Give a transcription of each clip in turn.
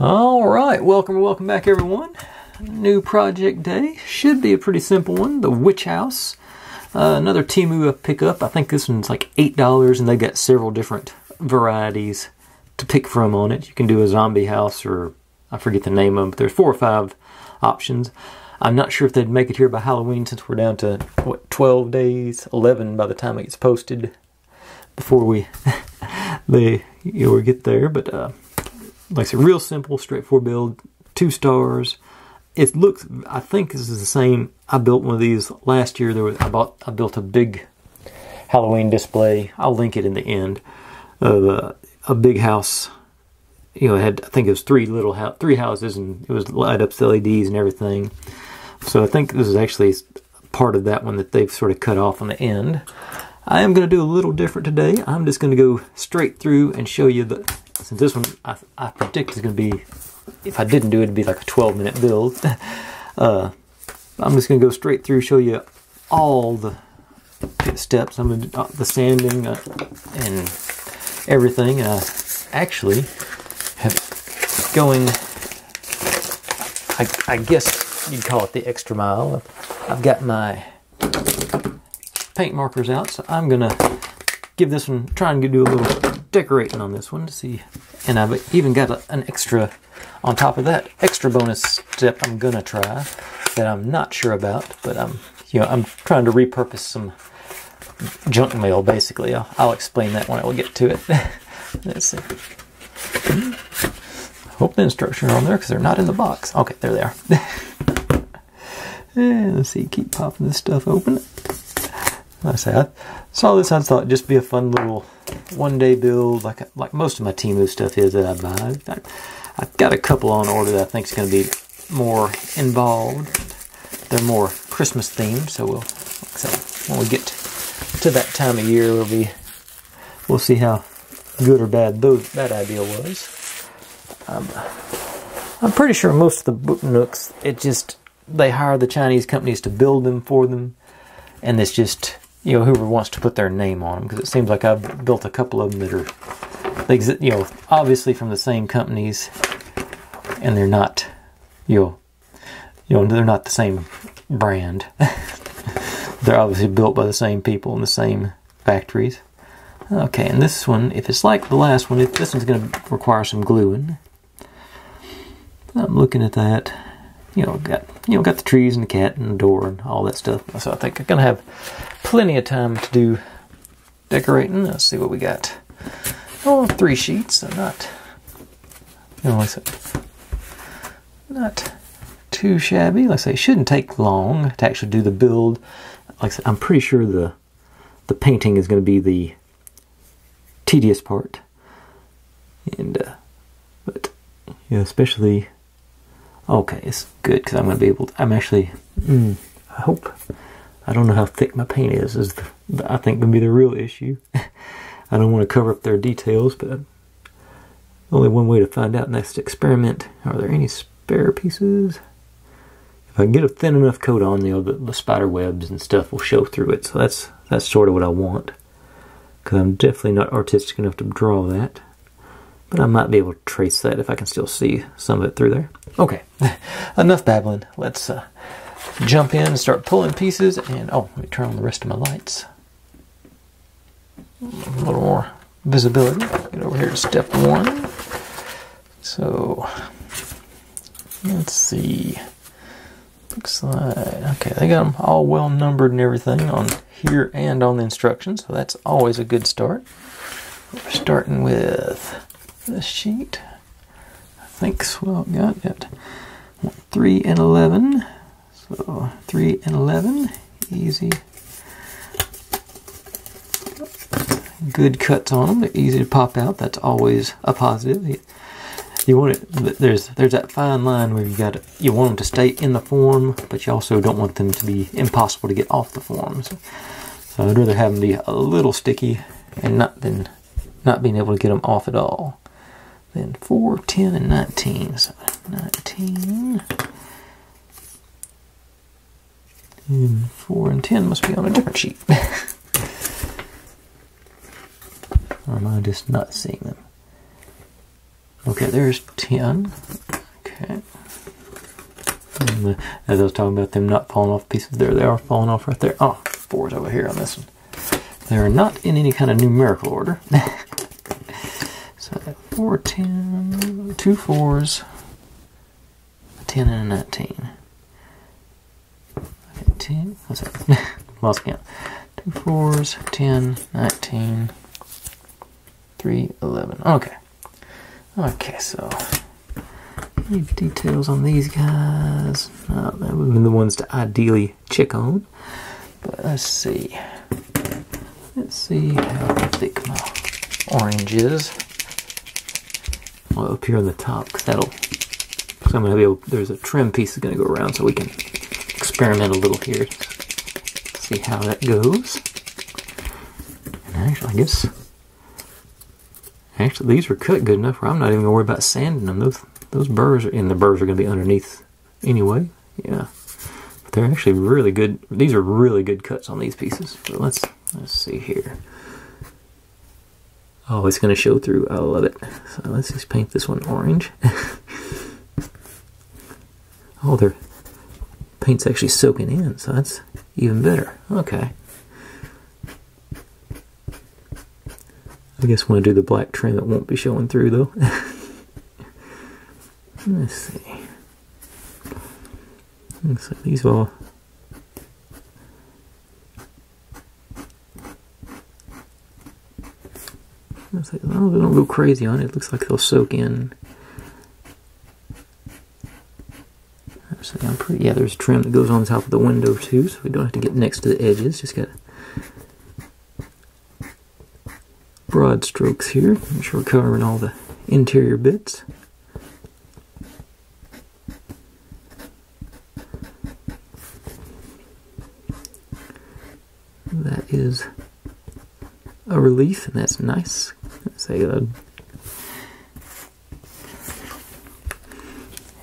All right, welcome, welcome back, everyone. New project day should be a pretty simple one. The Witch House, uh, another Temu pickup. I think this one's like eight dollars, and they've got several different varieties to pick from on it. You can do a zombie house, or I forget the name of them. But there's four or five options. I'm not sure if they'd make it here by Halloween since we're down to what 12 days, 11 by the time it gets posted before we they you know, get there. But uh, like I said, real simple, straightforward build, two stars. It looks, I think this is the same. I built one of these last year. There was I bought, I built a big Halloween display. I'll link it in the end of uh, a, big house. You know, it had I think it was three little three houses, and it was light up LEDs and everything. So I think this is actually part of that one that they've sort of cut off on the end. I am going to do a little different today. I'm just going to go straight through and show you the since this one I, I predict is going to be, if I didn't do it, it'd be like a 12 minute build. uh, I'm just going to go straight through, show you all the steps. I'm going to uh, the sanding uh, and everything. I actually have going, I, I guess you'd call it the extra mile. I've got my paint markers out, so I'm going to give this one, try and do a little decorating on this one to see. And I've even got a, an extra, on top of that, extra bonus step I'm going to try that I'm not sure about. But I'm, you know, I'm trying to repurpose some junk mail, basically. I'll, I'll explain that when I will get to it. Let's see. Hope the instructions are on there because they're not in the box. Okay, there they are. and eh, let's see, keep popping this stuff open. Like I say, I saw this, I thought it'd just be a fun little one day build, like like most of my Temu stuff is that I buy. I, I've got a couple on order that I think is going to be more involved. They're more Christmas themed, so we'll say, when we get to that time of year, we'll be we'll see how good or bad those that idea was. Um, I'm pretty sure most of the book nooks, it just they hire the Chinese companies to build them for them, and it's just you know, whoever wants to put their name on them, because it seems like I've built a couple of them that are, they, you know, obviously from the same companies, and they're not, you know, you know, they're not the same brand. they're obviously built by the same people in the same factories. Okay, and this one, if it's like the last one, if this one's going to require some gluing. I'm looking at that you know, got you know, got the trees and the cat and the door and all that stuff. So I think I'm gonna have plenty of time to do decorating. Let's see what we got. Oh, three sheets. So not, you know, like I said, not too shabby. Like I say, it shouldn't take long to actually do the build. Like I said, I'm pretty sure the the painting is going to be the tedious part. And uh, but yeah, especially Okay, it's good because I'm going to be able to, I'm actually, mm, I hope, I don't know how thick my paint is, is the, the, I think going to be the real issue. I don't want to cover up their details, but only one way to find out next experiment. Are there any spare pieces? If I can get a thin enough coat on, you know, the, the spider webs and stuff will show through it. So that's that's sort of what I want. Because I'm definitely not artistic enough to draw that. But I might be able to trace that if I can still see some of it through there. Okay, enough babbling. Let's uh, jump in and start pulling pieces. And oh, let me turn on the rest of my lights. A little more visibility. Get over here to step one. So, let's see. Looks like, okay, they got them all well numbered and everything on here and on the instructions, so that's always a good start. We're starting with this sheet. I think Swell got it. 3 and 11. So 3 and 11. Easy. Good cuts on them. They're easy to pop out. That's always a positive. You want it. There's there's that fine line where you got you want them to stay in the form, but you also don't want them to be impossible to get off the form. So, so I'd rather have them be a little sticky and not than not being able to get them off at all. Then 4, 10, and 19. So 19. And 4 and 10 must be on a different sheet. or am I just not seeing them? Okay, there's 10. Okay. The, as I was talking about them not falling off pieces, there they are falling off right there. Oh, fours over here on this one. They're not in any kind of numerical order. so 4, 10, two fours, a 10 and a 19. Okay, 10, what's that? Lost count. Two fours, 10, 19, 3, 11. Okay. Okay, so any details on these guys? No, that would have been the ones to ideally check on. But let's see. Let's see how thick my orange is. Up here on the top, because that'll. Cause I'm gonna be able. There's a trim piece that's gonna go around, so we can experiment a little here. See how that goes. And actually, I guess Actually, these are cut good enough where I'm not even gonna worry about sanding them. Those those burrs are, and the burrs are gonna be underneath anyway. Yeah, but they're actually really good. These are really good cuts on these pieces. So let's let's see here. Oh, it's gonna show through. I love it. So let's just paint this one orange. oh, the paint's actually soaking in, so that's even better. Okay. I guess when I do the black trim, it won't be showing through though. Let's see. Looks like these all. Like, oh, they don't go crazy on it. It looks like they'll soak in. Actually, I'm pretty. Yeah, there's trim that goes on the top of the window too, so we don't have to get next to the edges. Just got broad strokes here. Make sure we're covering all the interior bits. That is a relief, and that's nice. Say.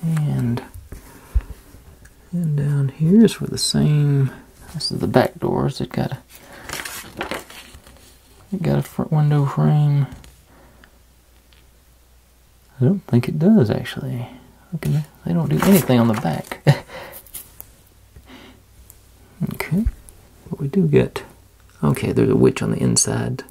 And and down here is for the same. This is the back doors. It got a it got a front window frame. I don't think it does actually. Okay, they don't do anything on the back. okay, but we do get. Okay, there's a witch on the inside.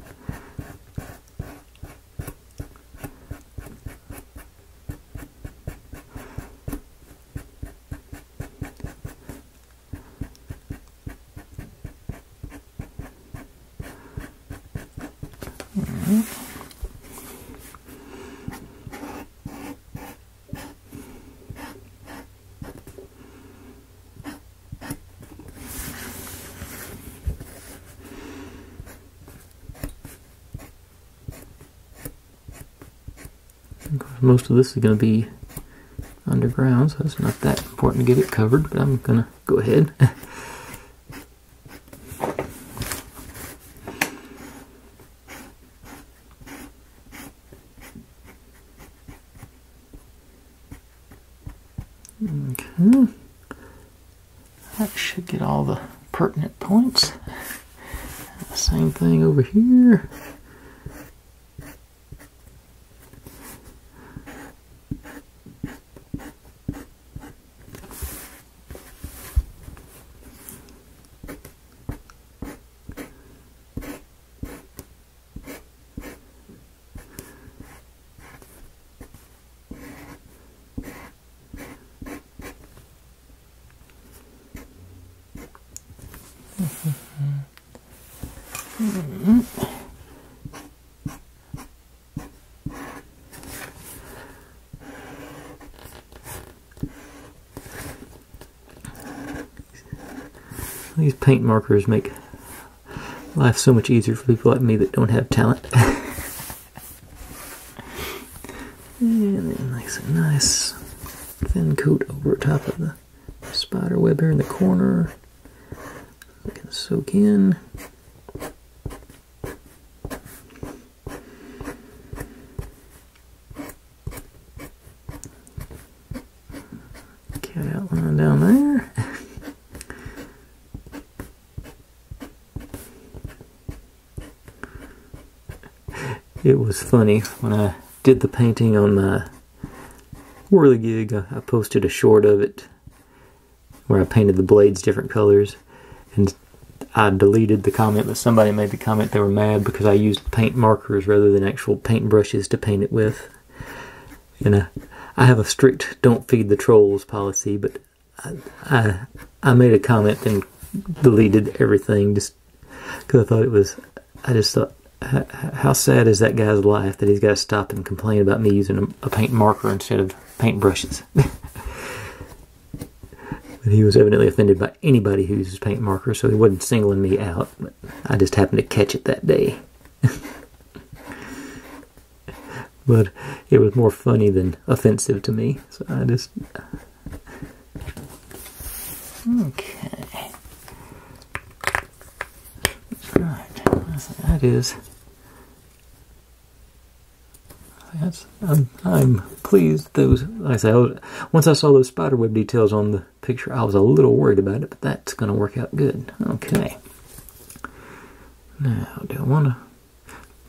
Most of this is going to be underground, so it's not that important to get it covered, but I'm going to go ahead. okay. That should get all the pertinent points. Same thing over here. These paint markers make life so much easier for people like me that don't have talent. and then makes a nice thin coat over top of the spider web here in the corner. We can soak in. Cat outline down there. it was funny when I did the painting on my whirligig. I posted a short of it where I painted the blades different colors, and I deleted the comment, but somebody made the comment they were mad because I used paint markers rather than actual paint brushes to paint it with. And I, I have a strict "don't feed the trolls" policy, but I I, I made a comment and deleted everything just because I thought it was. I just thought how sad is that guy's life that he's got to stop and complain about me using a, paint marker instead of paint brushes. but he was evidently offended by anybody who uses paint markers, so he wasn't singling me out. But I just happened to catch it that day. but it was more funny than offensive to me, so I just. Okay. Right. That is that's I'm, I'm pleased. Those, like I say, once I saw those spiderweb details on the picture, I was a little worried about it, but that's going to work out good. Okay. Now, do I want to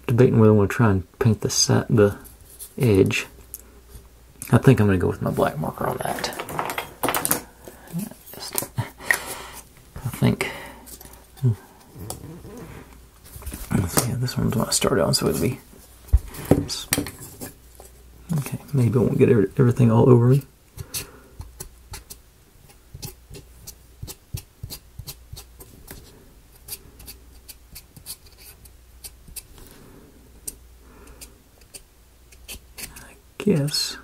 debating whether I want to try and paint the side, the edge? I think I'm going to go with my black marker on that. I think. Hmm. Yeah, this one's what I started on, so it'll be Okay, maybe I won't get everything all over me. I guess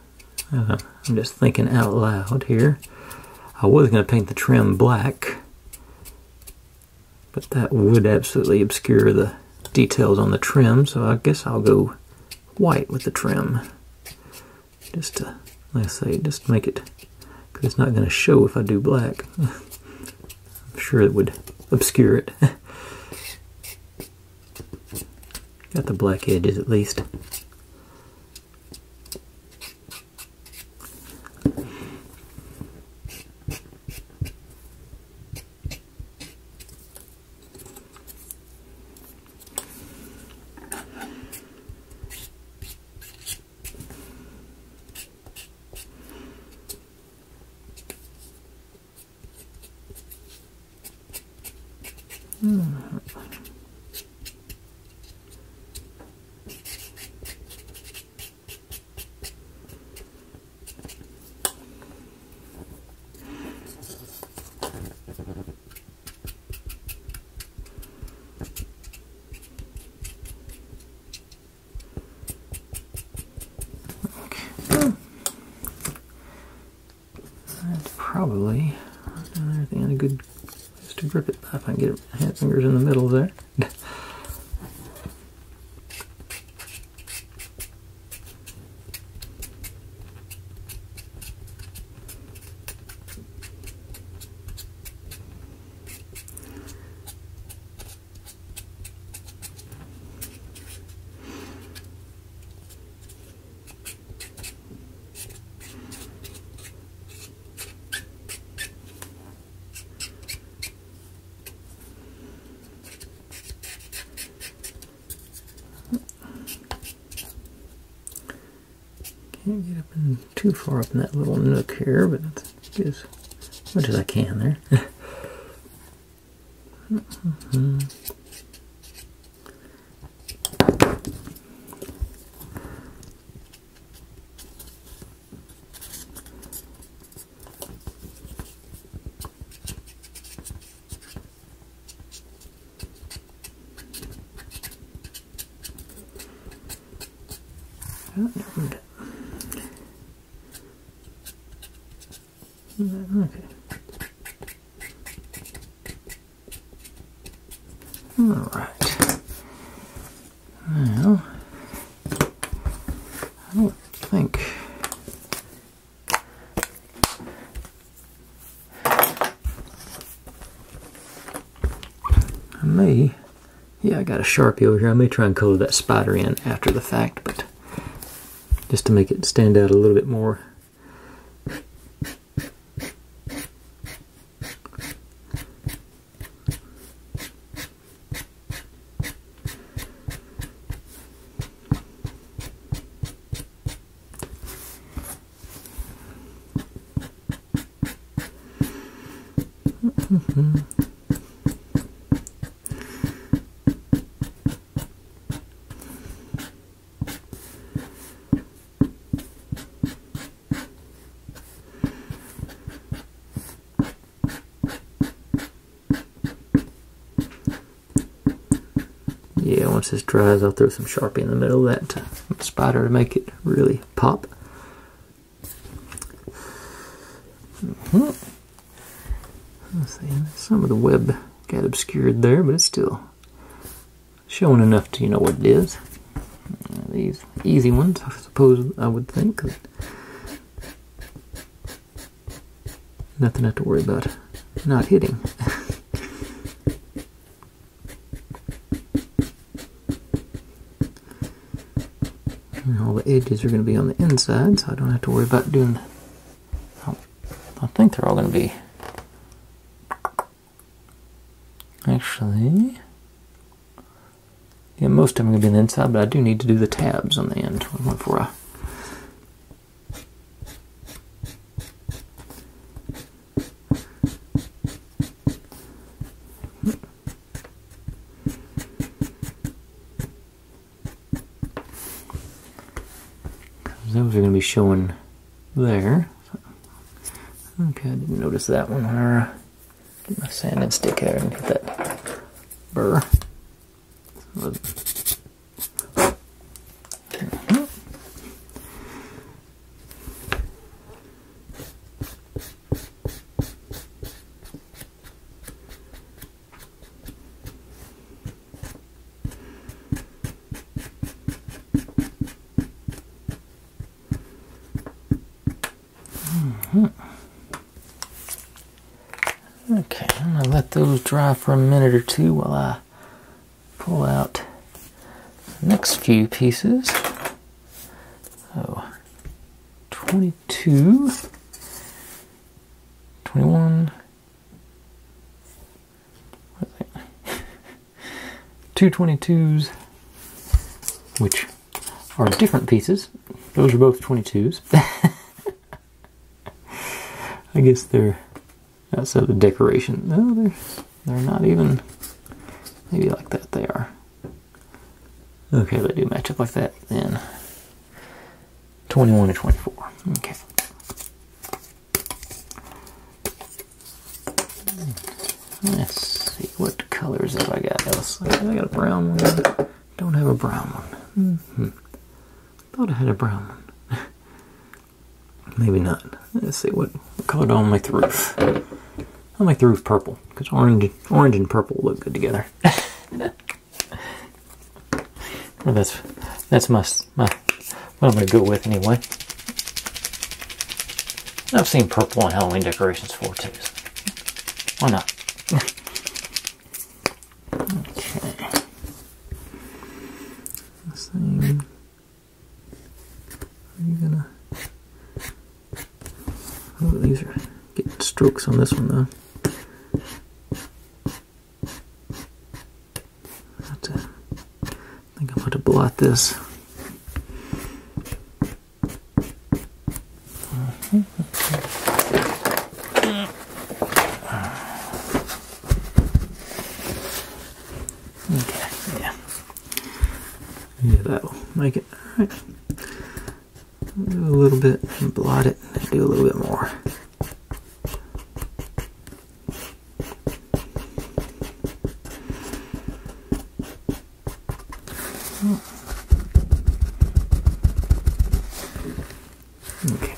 uh, I'm just thinking out loud here. I was going to paint the trim black, but that would absolutely obscure the details on the trim, so I guess I'll go white with the trim just to, like I say, just make it, because it's not going to show if I do black. I'm sure it would obscure it. Got the black edges at least. Probably everything in a good place to grip it if I can get hand fingers in the middle there. Can't get up in too far up in that little nook here, but get as much as I can there. mm -hmm. Okay. All right. Now, I don't think. I may, yeah, I got a Sharpie over here. I may try and color that spider in after the fact, but just to make it stand out a little bit more. Yeah, once this dries, I'll throw some Sharpie in the middle of that spider to make it really pop. Mm-hmm. Let's see, some of the web got obscured there, but it's still showing enough to you know what it is. These easy ones, I suppose I would think. Nothing I have to worry about not hitting. And are going to be on the inside, so I don't have to worry about doing. that. Oh, I think they're all going to be. Actually, yeah, most of them are going to be on the inside, but I do need to do the tabs on the end before I. Those are going to be showing there. Okay, I didn't notice that one. Where get my sanding stick there and hit that burr. Okay, I'm gonna let those dry for a minute or two while I pull out the next few pieces. Oh, 22, 21, two 22s, which are different pieces. Those are both 22s. I guess they're outside the decoration. No, they're they're not even maybe like that they are. Okay, they do match up like that then. 21 to 24. Okay. Let's see, what colors have I got? Else? I got a brown one. Don't have a brown one. Mm -hmm. Thought I had a brown one. Maybe not. Let's see, what, what color do I make the roof? I'll make the roof purple because orange, orange and purple look good together. well, that's that's my my what I'm gonna go with anyway. I've seen purple on Halloween decorations before too. So why not? okay. Same. Are you gonna? Oh, these are getting strokes on this one though. Blot this. Okay, yeah. Yeah, that'll make it. Alright. Do a little bit and blot it and do a little bit more. Okay.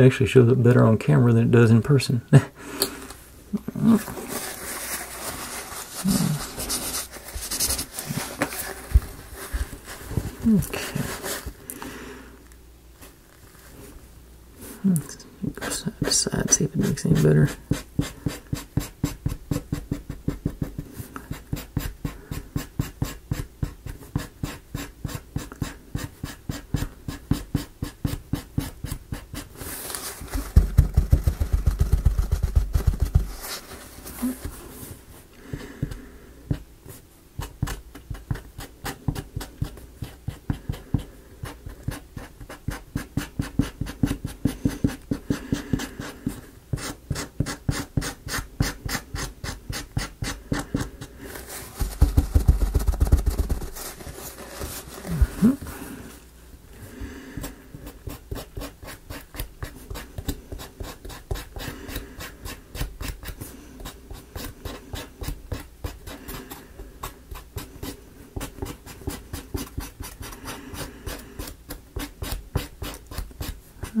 Actually shows up better on camera than it does in person. okay. Let's go side to side see if it makes any better.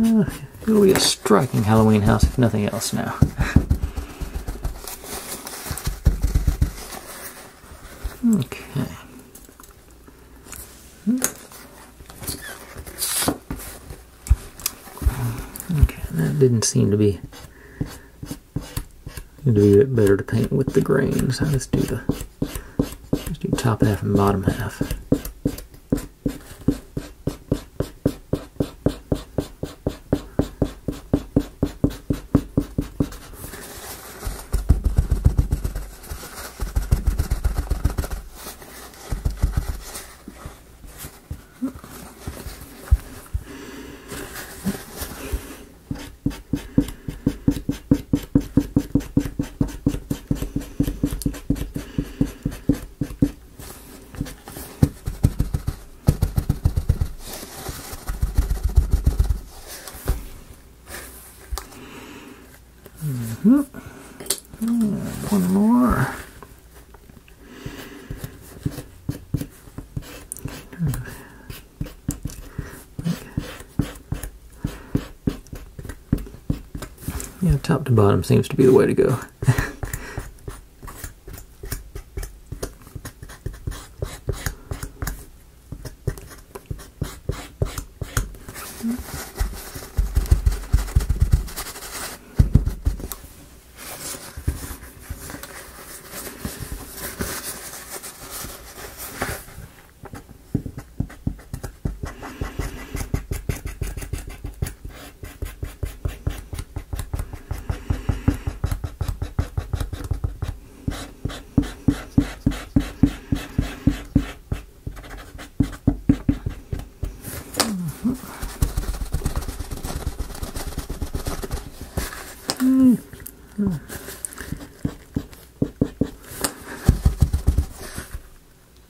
Uh, it'll be a striking Halloween house if nothing else now. okay. Okay, that didn't seem to be to be a bit better to paint with the grain, so let's do the let's do top half and bottom half. Bottom seems to be the way to go.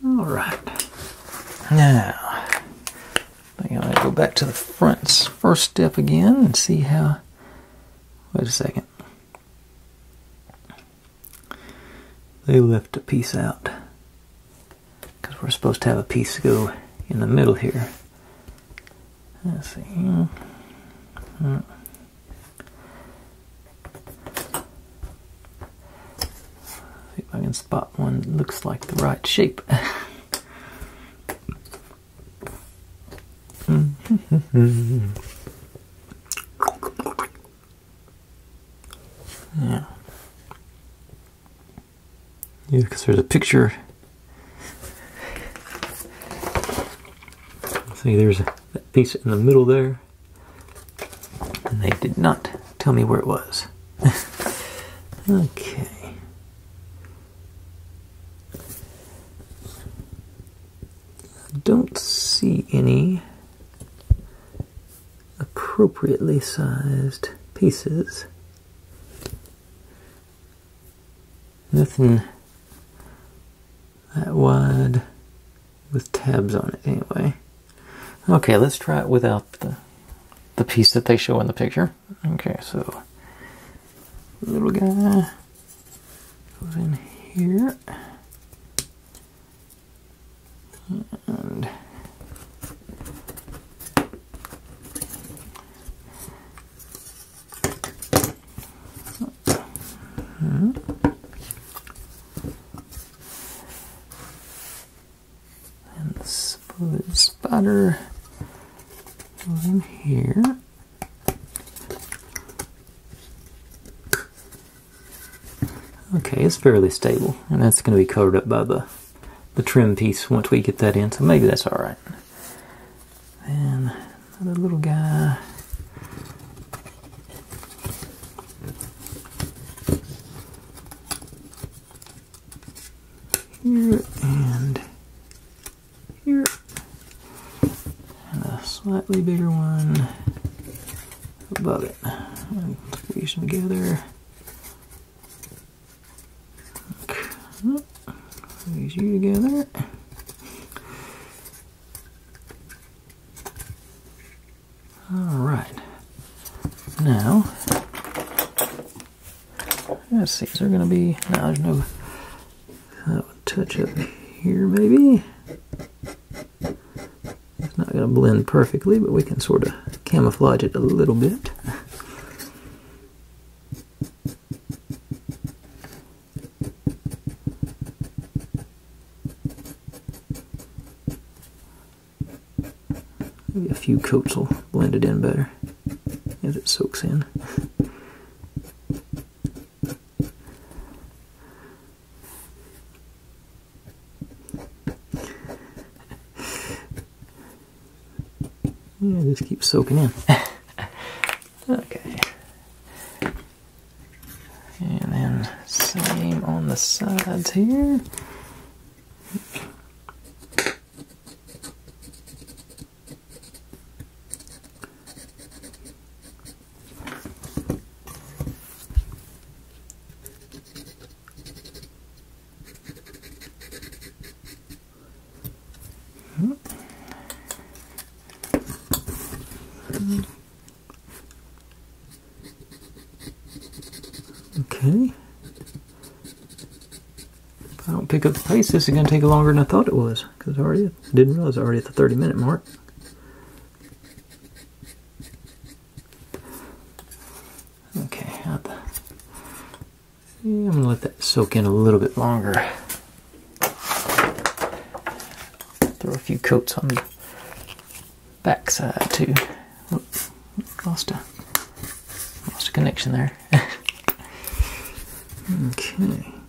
All right. Now, I'm going to go back to the front's first step again and see how. Wait a second. They left a piece out because we're supposed to have a piece go in the middle here. Let's see. Hmm. See if I can spot one that looks like the right shape. yeah. Yeah, because there's a picture. See, there's a piece in the middle there. And they did not tell me where it was. okay. I don't see any appropriately sized pieces. Nothing wide with tabs on it anyway. Okay, let's try it without the the piece that they show in the picture. Okay, so little guy goes in here. And and the spider goes in here. Okay, it's fairly stable, and that's going to be covered up by the the trim piece once we get that in, so maybe that's all right. And another little guy. Here and here. And a slightly bigger one above it. And squeeze them together. Squeeze you together. All right. Now, let's see. Is there going to be? No, there's no. That would touch up here, maybe. It's not going to blend perfectly, but we can sort of camouflage it a little bit. Maybe a few coats will blend it in better as it soaks in. Yeah, just keep soaking in. okay. And then same on the sides here. Okay. If I pace, this is going to take longer than I thought it was. Because I already didn't realize I already at the 30 minute mark. Okay. I'm going to let that soak in a little bit longer. Throw a few coats on the back side too. Oh, lost a lost a connection there. okay.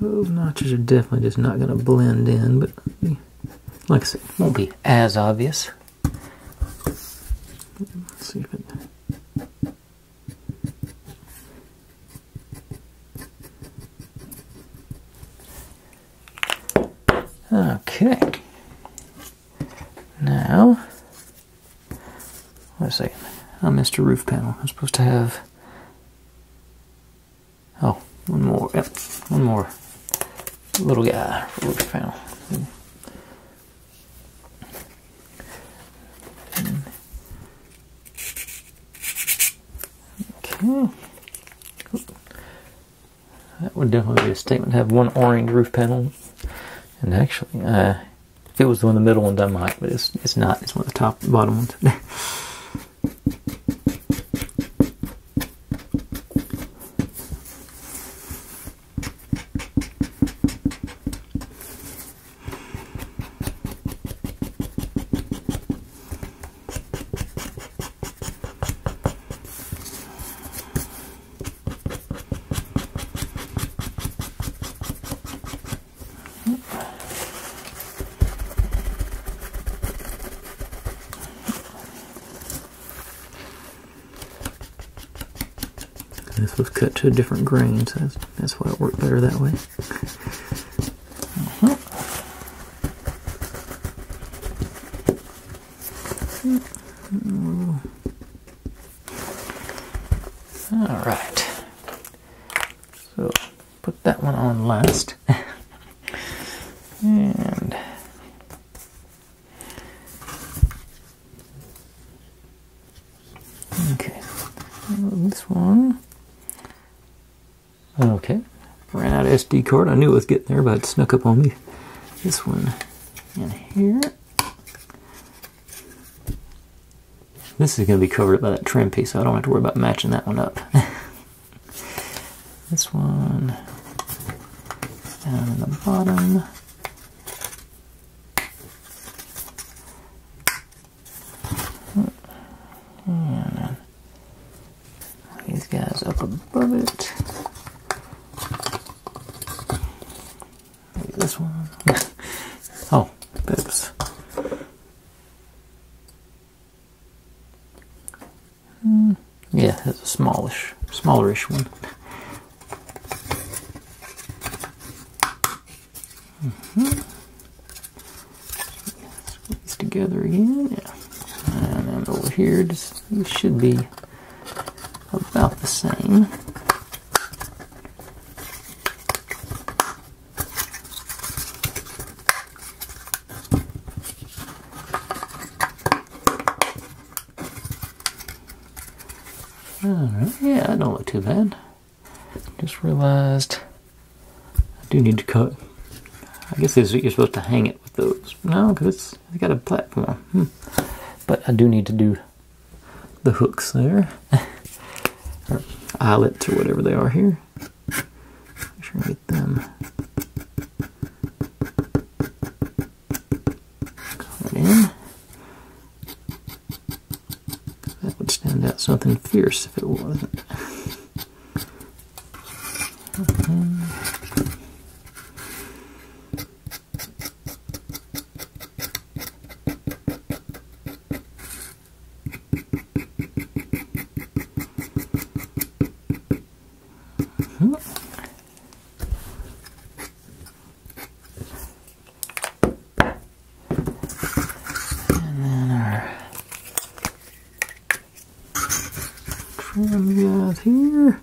Those notches are definitely just not going to blend in, but like I said, it won't be as obvious. Let's see if it. Okay. Now, wait a second. I missed a roof panel. I'm supposed to have. Oh, one more. Yep, one more little guy for roof panel. Okay. That would definitely be a statement to have one orange roof panel. And actually, uh, it was the one of the middle ones, I might, but it's it's not. It's one of the top bottom ones. This was cut to a different grain, so that's, that's why it worked better that way. SD card. I knew it was getting there, but it snuck up on me. This one in here. This is going to be covered by that trim piece, so I don't have to worry about matching that one up. this one down in the bottom. Guess you're supposed to hang it with those. No, because it's, it's got a platform. Hmm. But I do need to do the hooks there. or eyelets or whatever they are here. Make sure I get them in. That would stand out something fierce if it wasn't. trim guys here.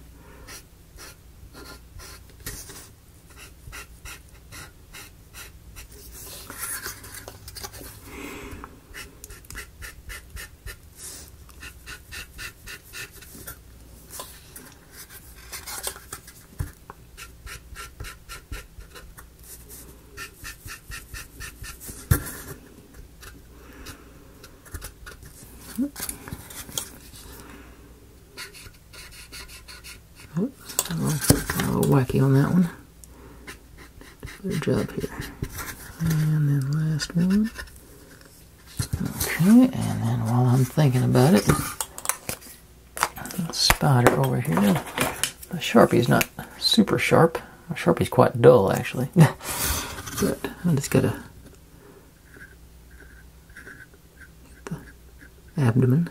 Oh, wacky on that one. Good job here. And then last one. Okay, and then while I'm thinking about it, spider over here. The Sharpie's not super sharp. My Sharpie's quite dull actually. but I just gotta abdomen.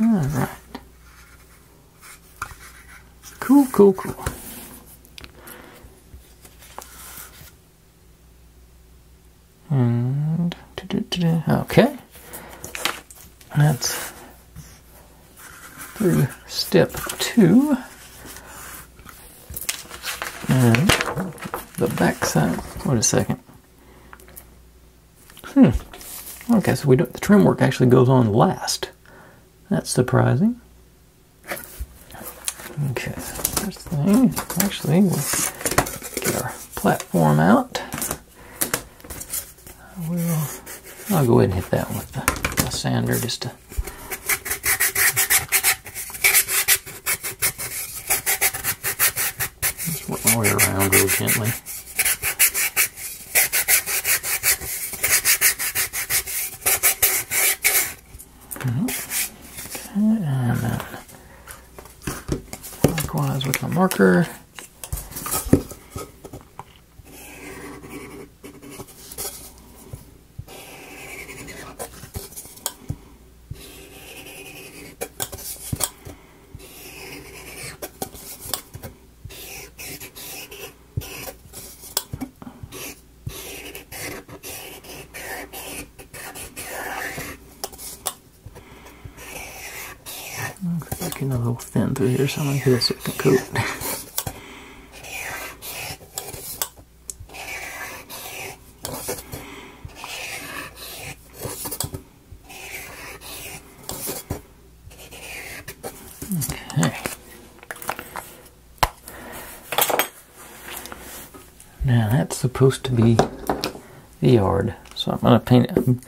Alright. Cool, cool, cool. And okay. That's through step two. And the back side. Wait a second. Hmm. Okay, so we don't, the trim work actually goes on last. That's surprising. Okay, first thing, actually, we'll get our platform out. We'll, I'll go ahead and hit that with the, the sander just to just work my way around real gently. with my marker. Getting a little thin through going to a second coat. okay. Now that's supposed to be the yard. So I'm gonna paint it,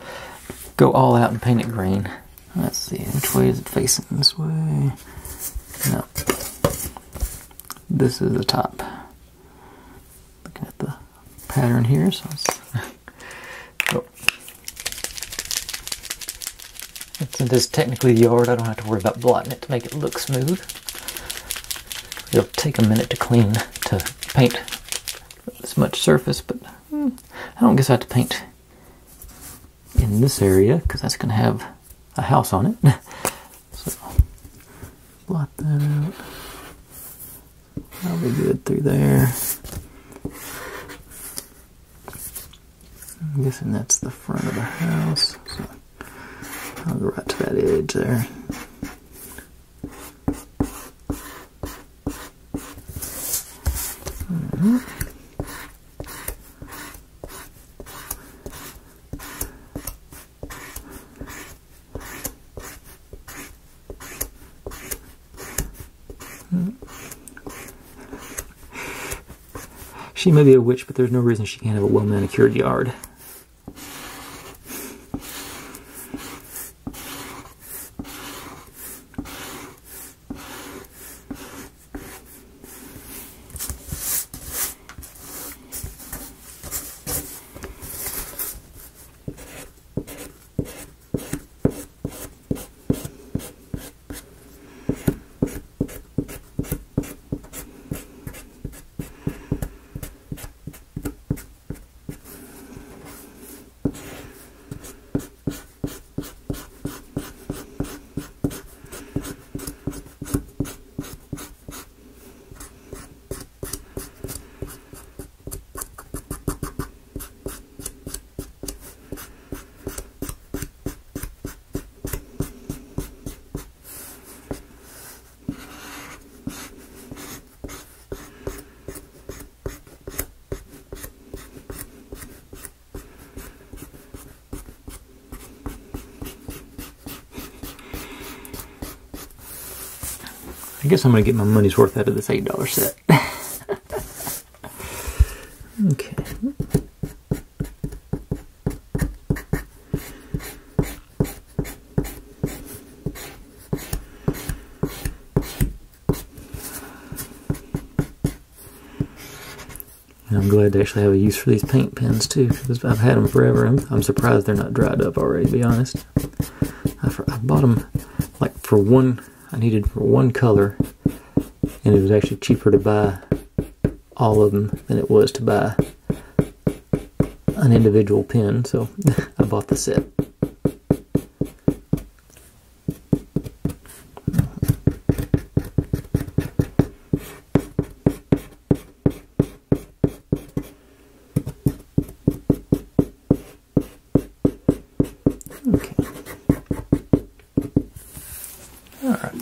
go all out and paint it green. Let's see, which way is it facing? This way? This is the top. Looking at the pattern here, so it's oh. Since it is technically the yard, I don't have to worry about blotting it to make it look smooth. It'll take a minute to clean, to paint this much surface, but hmm, I don't guess I have to paint in this area because that's going to have a house on it. so, blot that out. That'll be good through there. I'm guessing that's the front of the house. So I'll go right to that edge there. She may be a witch, but there's no reason she can't have a well manicured yard. I'm going to get my money's worth out of this $8 set. okay. And I'm glad to actually have a use for these paint pens too, because I've had them forever. I'm, I'm, surprised they're not dried up already, to be honest. I, I bought them like for one I needed for one color, and it was actually cheaper to buy all of them than it was to buy an individual pen, so I bought the set.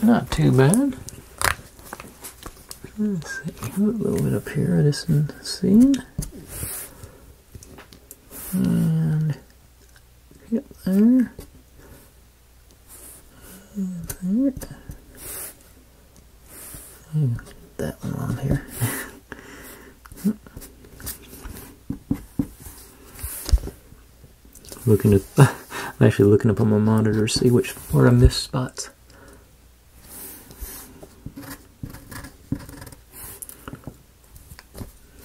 Not too bad. Let's see, a little bit up here, this scene. And yep, there. And there. And that one on here. Looking at, I'm actually looking up on my monitor to see which where I missed spots.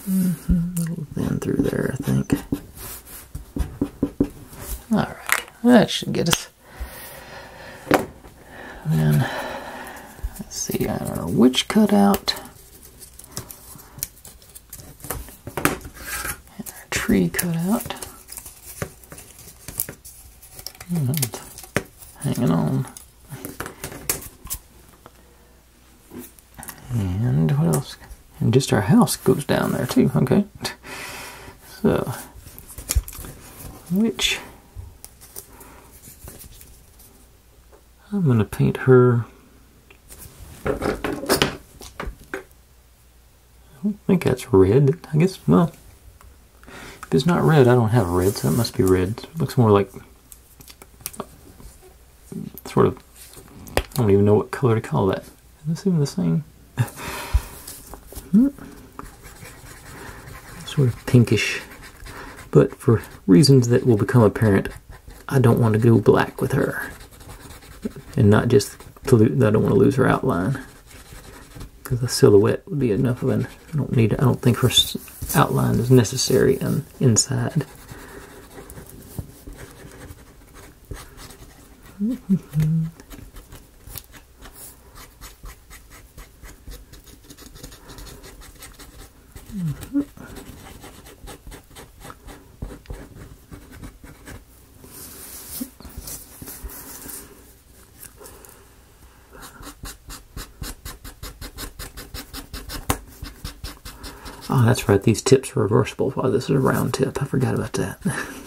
Mm -hmm. A little thin through there, I think. Alright, that should get us. And then, let's see, I don't know which cutout. And our tree cutout. And hanging on. And what else? Our house goes down there too, okay? So, which I'm going to paint her. I don't think that's red. I guess, well, if it's not red, I don't have red, so it must be red. It looks more like sort of, I don't even know what color to call that. Is this even the same? Sort of pinkish But for reasons that will become apparent, I don't want to go black with her. And not just to I don't want to lose her outline. Because the silhouette would be enough of an, I don't need, I don't think her outline is necessary on inside. Oh, that's right. These tips reversible. Oh, this is a round tip. I forgot about that.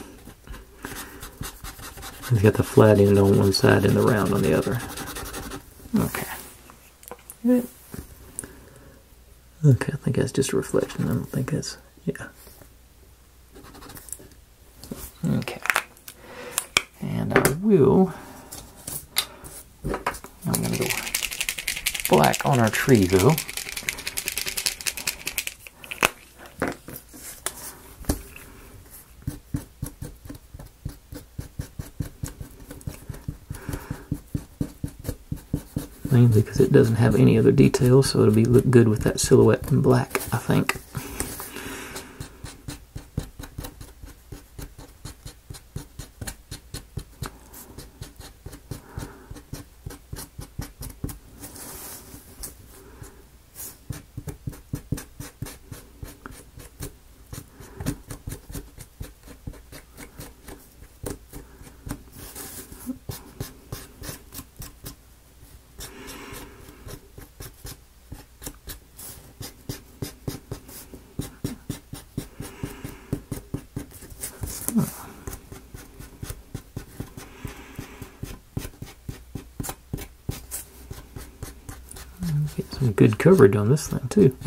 It's got the flat end on one side and the round on the other. Okay. Okay, I think that's just a reflection. I don't think that's, yeah. Okay. And I will, I'm going to go black on our tree though. Because it doesn't have any other details, so it'll be look good with that silhouette in black, I think. Get some good coverage on this thing too.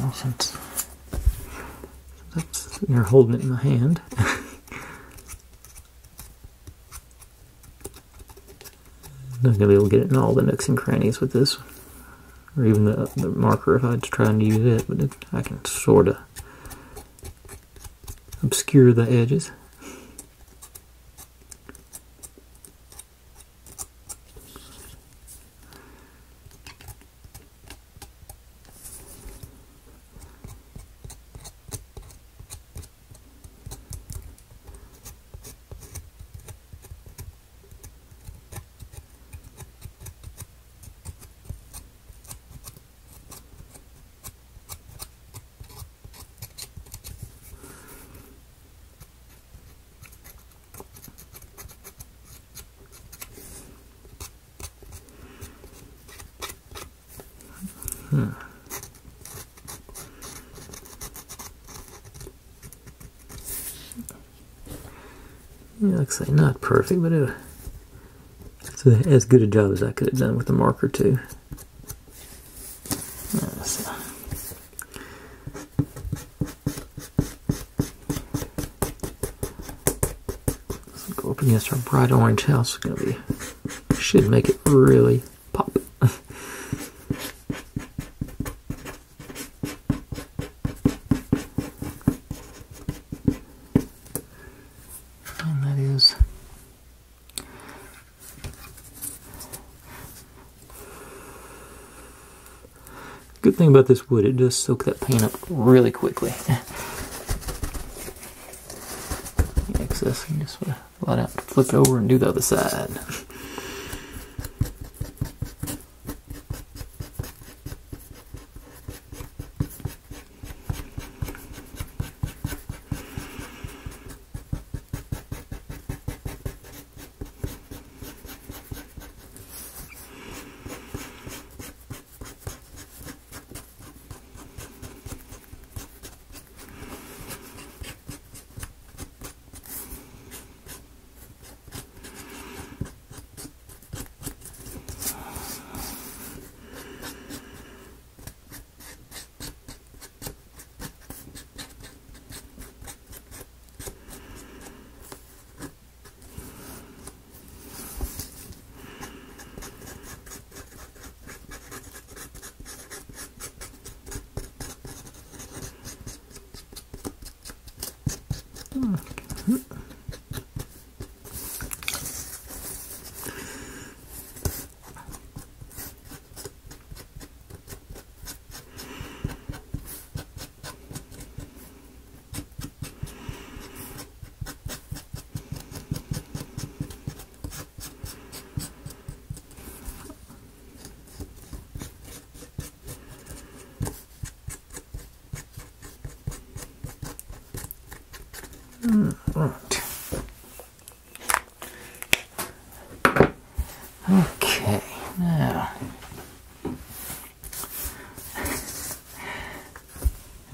Well, since, you're holding it in my hand. Not gonna be able to get it in all the nooks and crannies with this, or even the, the marker if I was trying to use it, but it, I can sort of obscure the edges. Hmm. Yeah, like I say, not perfect, but it, it's as good a job as I could have done with the marker too. Uh, so. go up against our bright orange house. It's gonna be should make it really Good thing about this wood, it does soak that paint up really quickly. excess, you just let out, flip over and do the other side.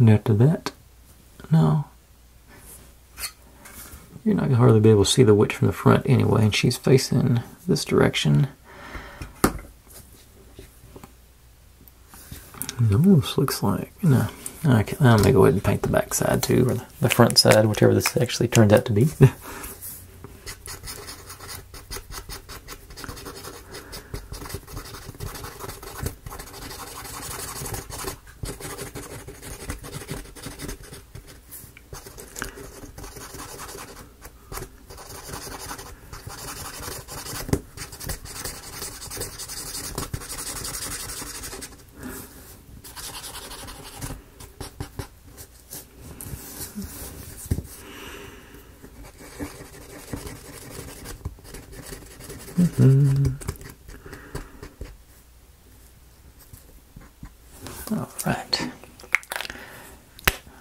After that, no. You're not gonna hardly be able to see the witch from the front anyway, and she's facing this direction. Almost looks like, no. Okay, I'm gonna go ahead and paint the back side too, or the front side, whichever this actually turns out to be. All right.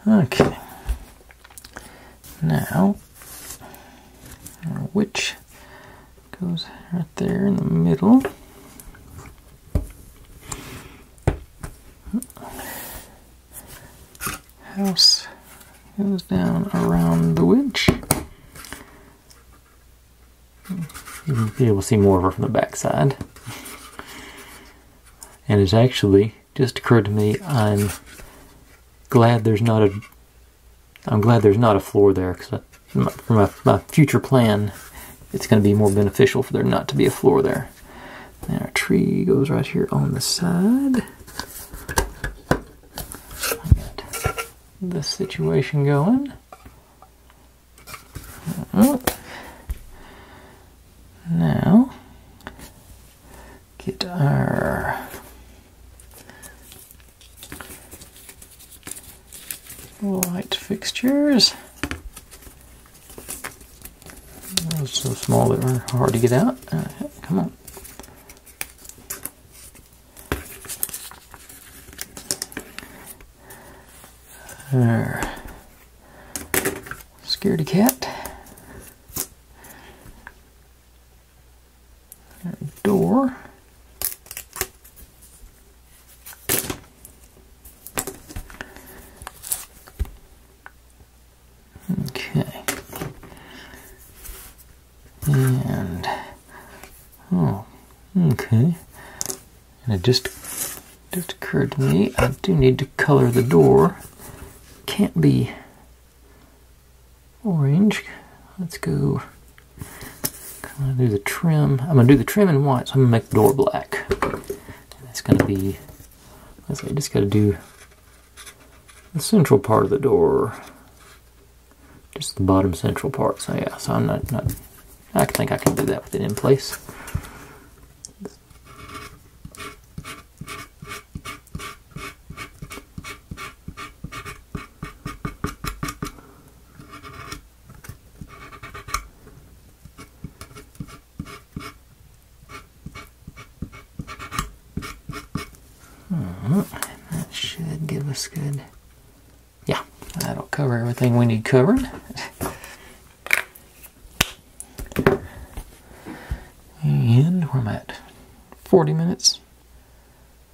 Okay. Now, our witch goes right there in the middle. House goes down around the witch. You'll be able to see more of her from the backside. And it's actually just occurred to me I'm glad there's not a I'm glad there's not a floor there because for my, my future plan it's going to be more beneficial for there not to be a floor there. And our tree goes right here on the side. Got this situation going. Now, get our light fixtures. Those so small that get out. Uh, come on. Our scaredy cat. Our door. Okay. And oh, okay. And it just just occurred to me I do need to color the door. Can't be orange. Let's go. Do the trim. I'm gonna do the trim in white, so I'm gonna make the door black. And it's gonna be. Let's say, I just gotta do the central part of the door just the bottom central part. So yeah, so I'm not, not I think I can do that with it in place. That should give us good. Yeah, that'll cover covered. And where am I at? 40 minutes?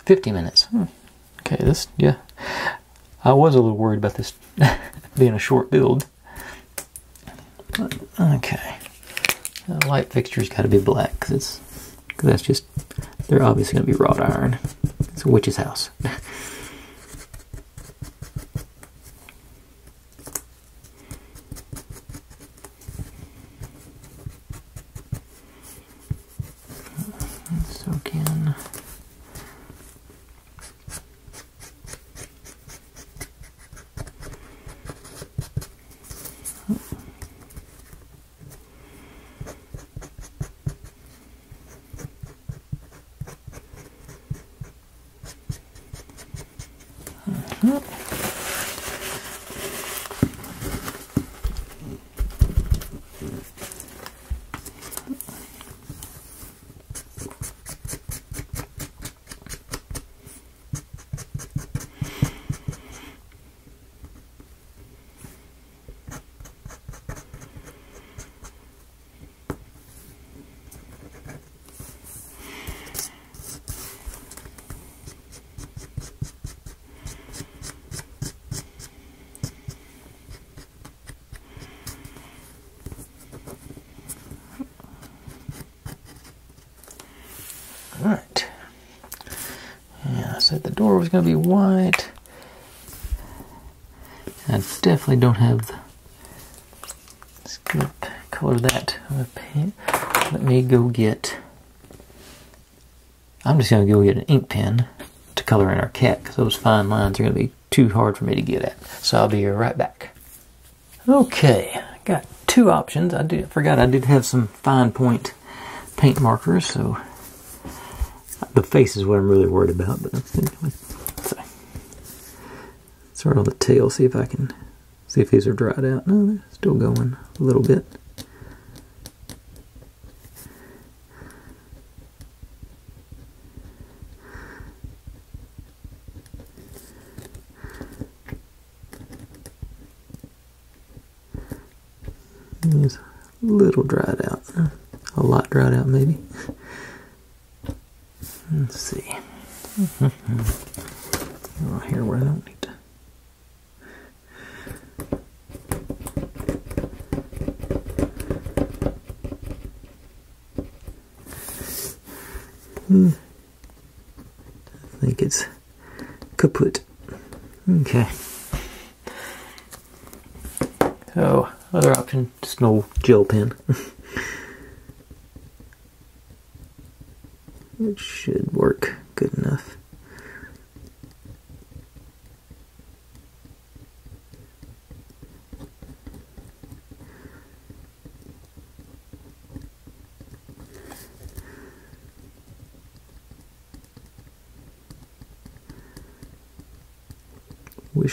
50 minutes. Hmm. Okay, this, yeah. I was a little worried about this being a short build. Okay. The light fixture's got to be black because cause that's just, they're obviously going to be wrought iron. It's a witch's house. going to be white. I definitely don't have the go color that Let me go get I'm just going to go get an ink pen to color in our cat because those fine lines are going to be too hard for me to get at. So I'll be right back. Okay, I got two options. I did forgot I did have some fine point paint markers, so the face is what I'm really worried about. But start on the tail. See if I can see if these are dried out. No, they're still going a little bit. It's a little dried out. A lot dried out, maybe. Let's see. oh, here where I don't need. Hmm. I think it's kaput. Okay. Oh, other option, just an old gel pen. it should work good enough.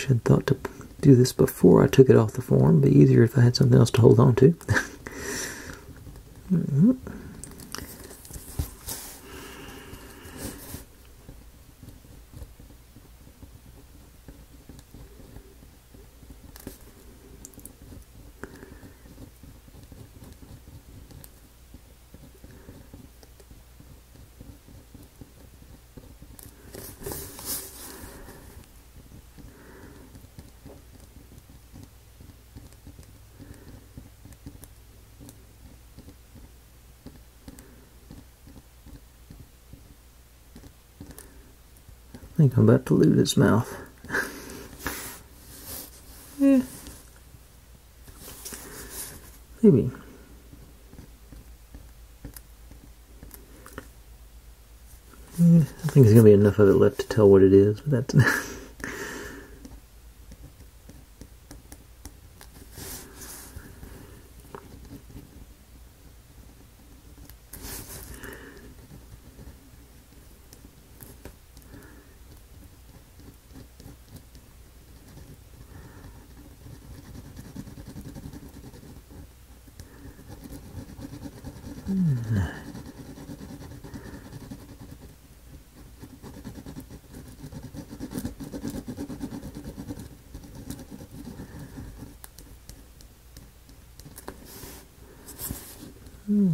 Wish I'd thought to do this before I took it off the form. It'd be easier if I had something else to hold on to. mm -hmm. I think I'm about to lose its mouth. yeah. Maybe. Yeah, I think there's going to be enough of it left to tell what it is, but that's... Hmm.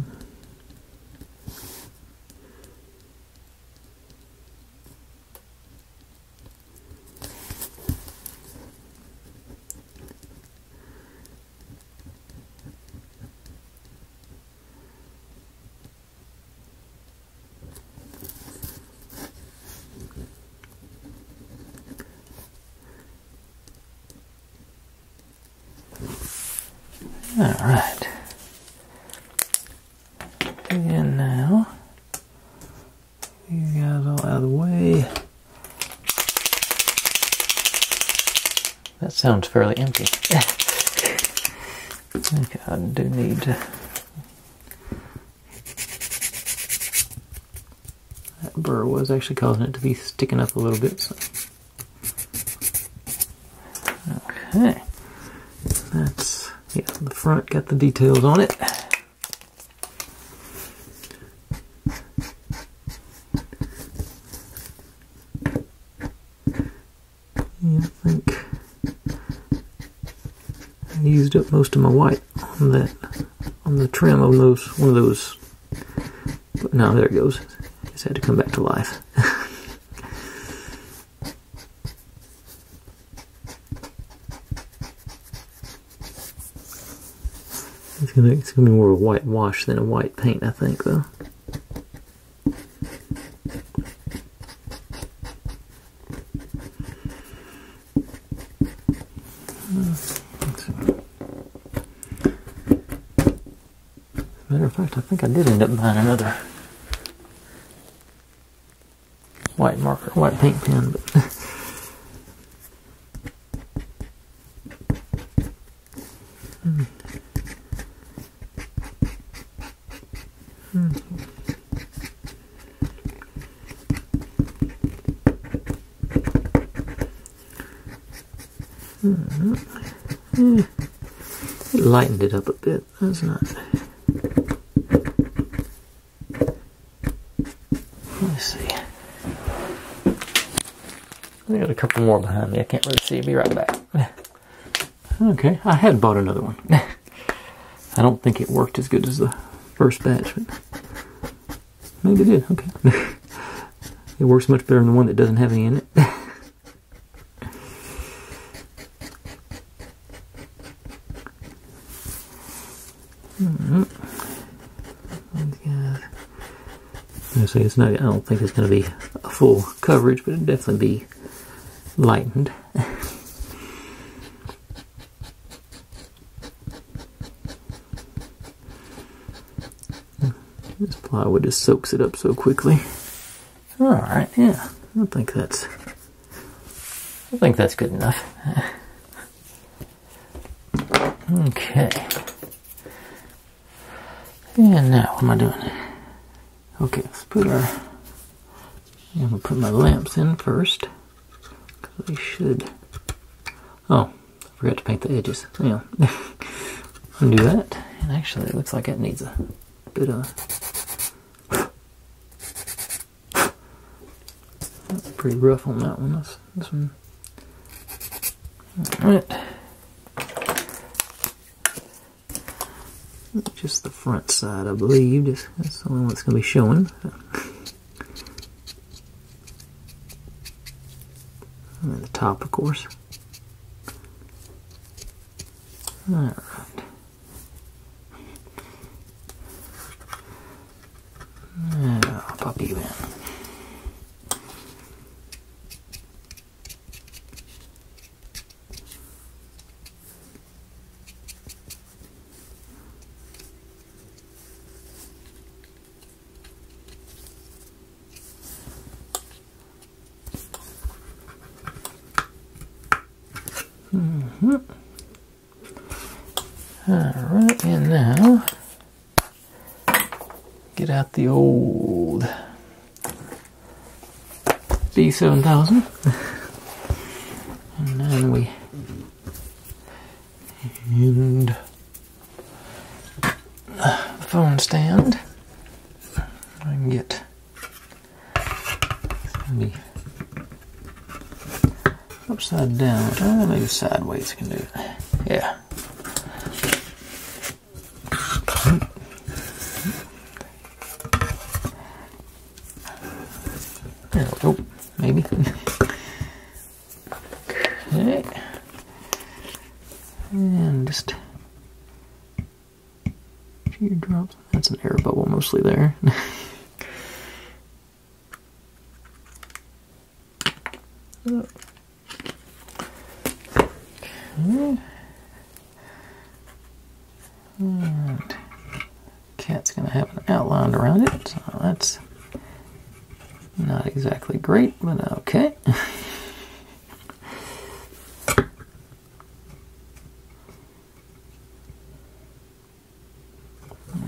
All right. And now, these guys all out of the way. That sounds fairly empty. okay, I do need to. That burr was actually causing it to be sticking up a little bit. So. Okay, that's yeah, the front got the details on it. Yeah, I think I used up most of my white on that on the trim of those one of those. But now there it goes had to come back to life. it's gonna it's gonna be more of a white wash than a white paint, I think, though. matter of fact, I think I did end up buying another white paint pen, but. It lightened it up a bit. That's not. Let's see. I got a couple more behind me. I can't really see. Be right back. Okay, I had bought another one. I don't think it worked as good as the first batch, but maybe it did. Okay. it works much better than the one that doesn't have any in it. I say it's not. I don't think it's going to be a full coverage, but it'll definitely be lightened. this plywood just soaks it up so quickly. All right, yeah, I don't think that's. I think that's good enough. Okay. And now, what am I doing? Okay, let's put our. I'm gonna put my lamps in first. They should. Oh, I forgot to paint the edges. Yeah. Undo that. And actually, it looks like it needs a bit of. That's pretty rough on that one. This, this one. Alright. just the front side, I believe. Just, that's the only one that's going to be showing. And the top, of course. Alright. Now, I'll pop you in. Mm-hmm. Alright, and now get out the old B7000 and then we and the phone stand I can get be upside down. Maybe sideways can do it. Yeah. There we go. Maybe. okay. And just a few drops. That's an air bubble mostly there. oh. And cat's going to have an outline around it, so that's not exactly great, but okay.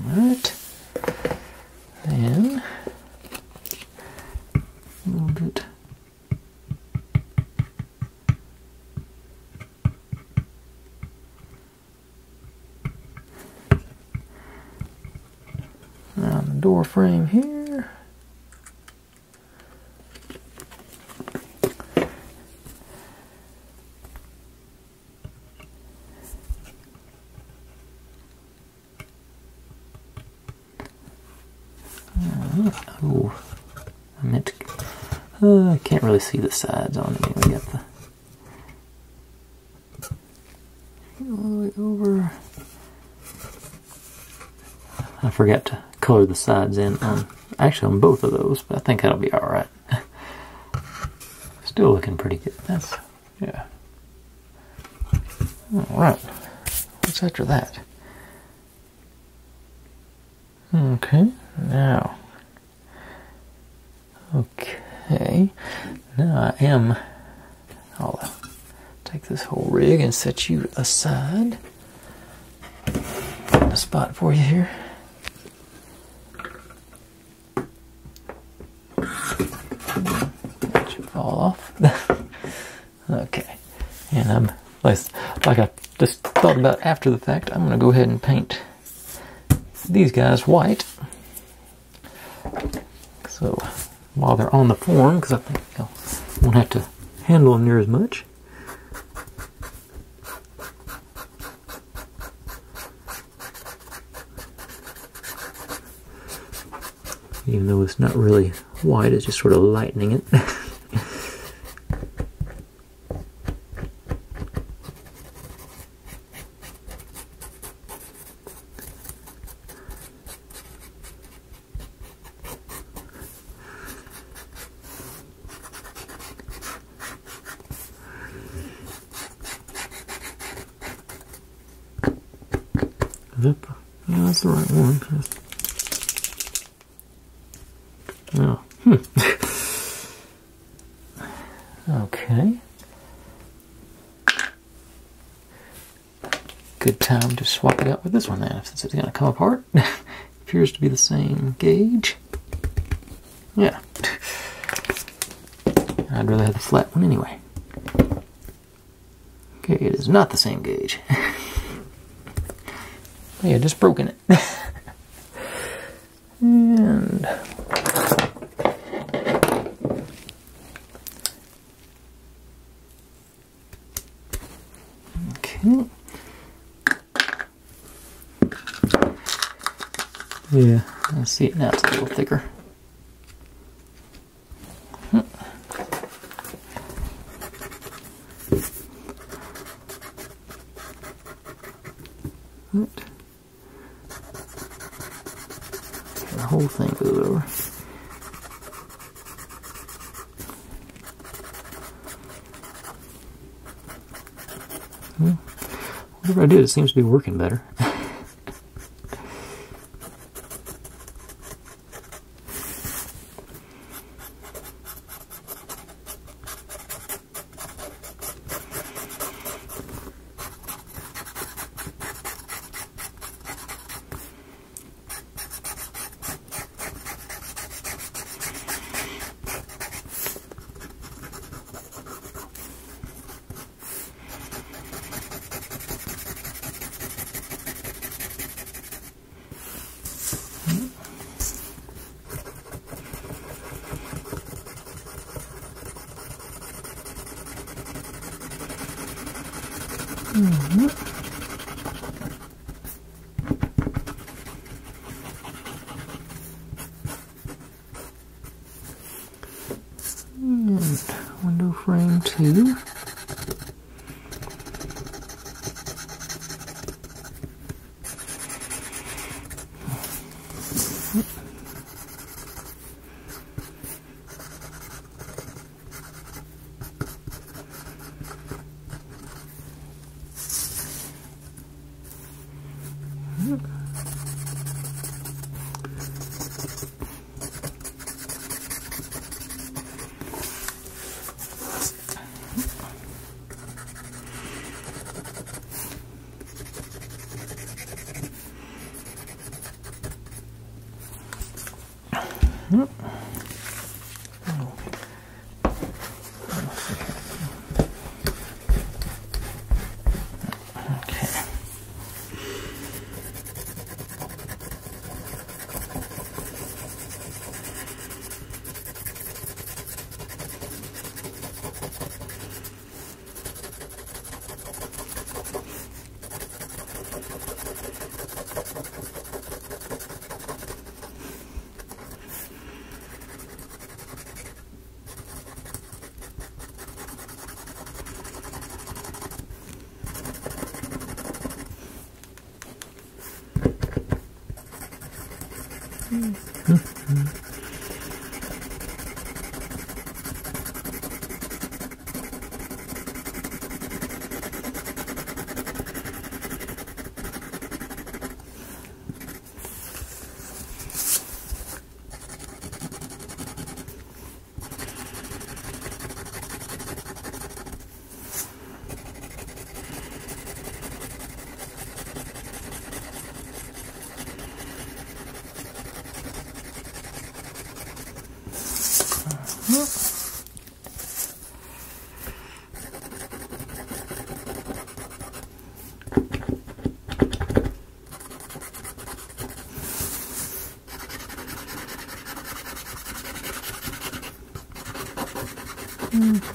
Alright. And a little bit door frame here. Oh, I meant to. Uh, I can't really see the sides on it. We got the all the way over. I forgot to color the sides in on actually on both of those, but I think that'll be all right. Still looking pretty good. That's yeah. All right. What's after that? Okay, now. Okay, now I am. I'll take this whole rig and set you aside. A spot for you here. Let you fall off. okay, and I'm like, I just thought about after the fact. I'm going to go ahead and paint these guys white. So while they're on the form, because I think I won't have to handle them near as much. Even though it's not really white, it's just sort of lightening it. Yep. Yeah, that's the right one. Oh. Hmm. okay. Good time to swap it out with this one then, since it's going to come apart. Appears to be the same gauge. Yeah. I'd rather have the flat one anyway. Okay, it is not the same gauge. yeah, just broken it. and okay. Yeah, I see it now. It's a little thicker. The whole thing over. Hmm. Whatever I did, it seems to be working better.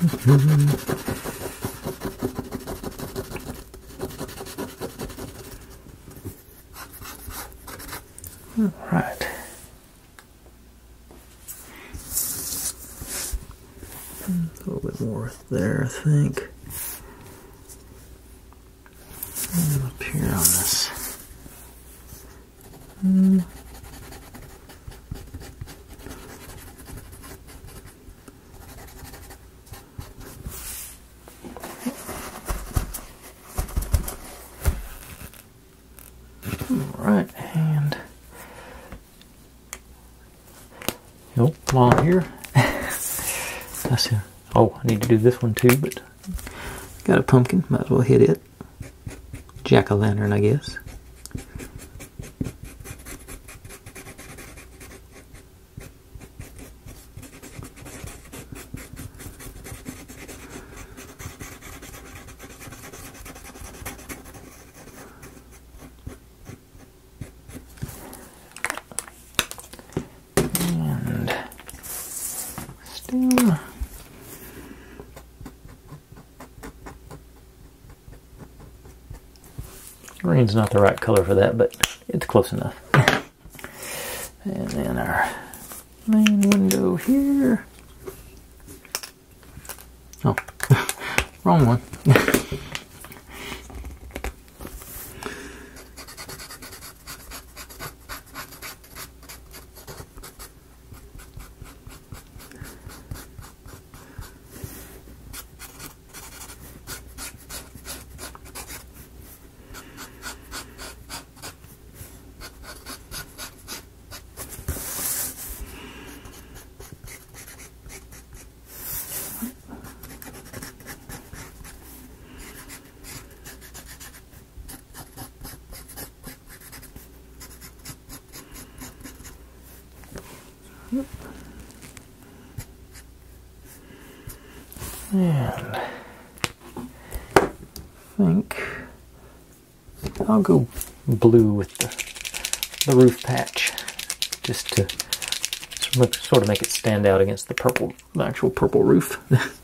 All right. A little bit more there, I think. And up here on this. Hmm. All right, and nope, along here. That's it. Oh, I need to do this one too, but got a pumpkin. Might as well hit it. Jack o' lantern, I guess. Green's not the right color for that, but it's close enough. And then our main window here. Oh, wrong one. And I think I'll go blue with the, the roof patch just to sort of make it stand out against the purple, the actual purple roof.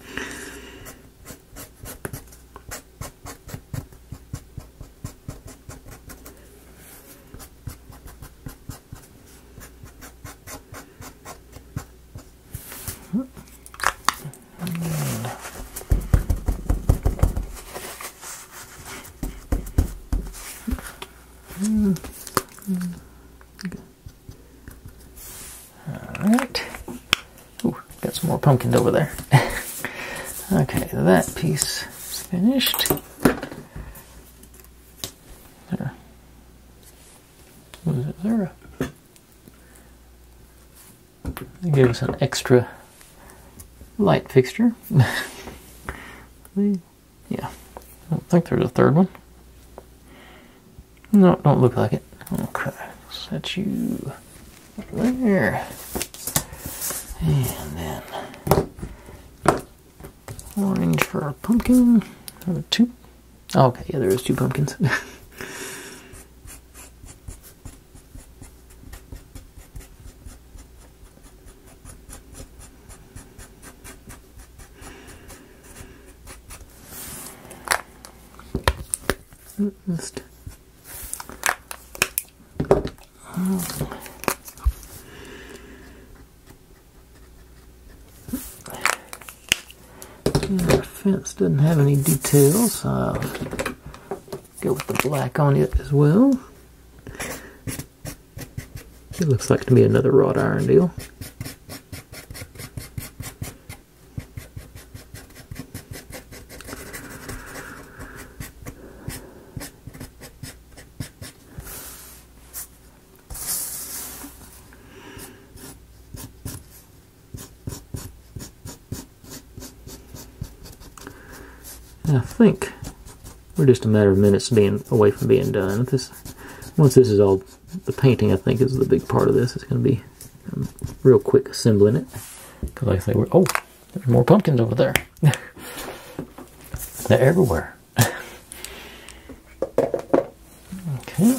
Alright. Ooh, got some more pumpkins over there. okay, that piece is finished. There. What is it? There. They gave us an extra fixture. yeah. I don't think there's a third one. No, don't look like it. Okay, set you there. And then orange for our pumpkin. Two. Oh, okay, yeah, there is two pumpkins. Just The fence doesn't have any I'll go with the black on it as well. It looks like to me another wrought iron deal. And I think we're just a matter of minutes being away from being done. This once this is all the painting, I think is the big part of this. It's going to be um, real quick assembling it. Because I say, we're oh, there's more pumpkins over there. They're everywhere. okay.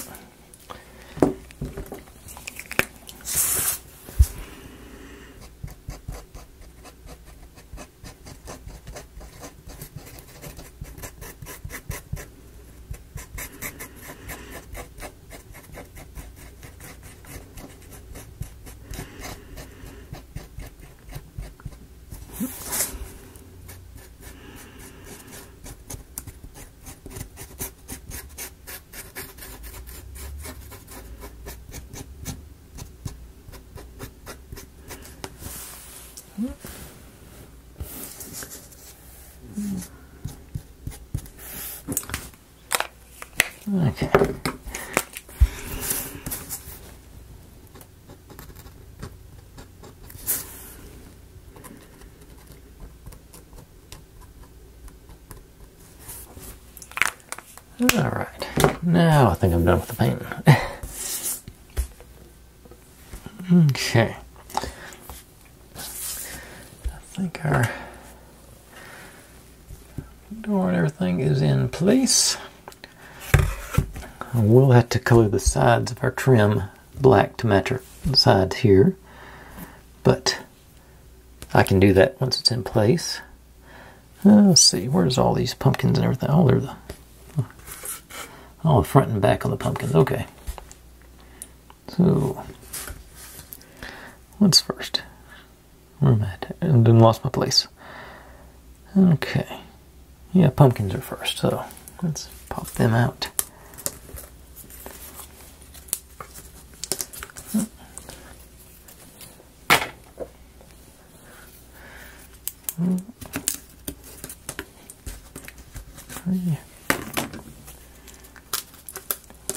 Okay. All right. Now I think I'm done with the painting. okay. I think our door and everything is in place. We'll have to color the sides of our trim black to match our sides here. But I can do that once it's in place. Uh, let's see, where's all these pumpkins and everything? Oh, they're the Oh, the front and back on the pumpkins. Okay. So, what's first? Where am I at? I didn't lost my place. Okay. Yeah, pumpkins are first, so let's pop them out. Three,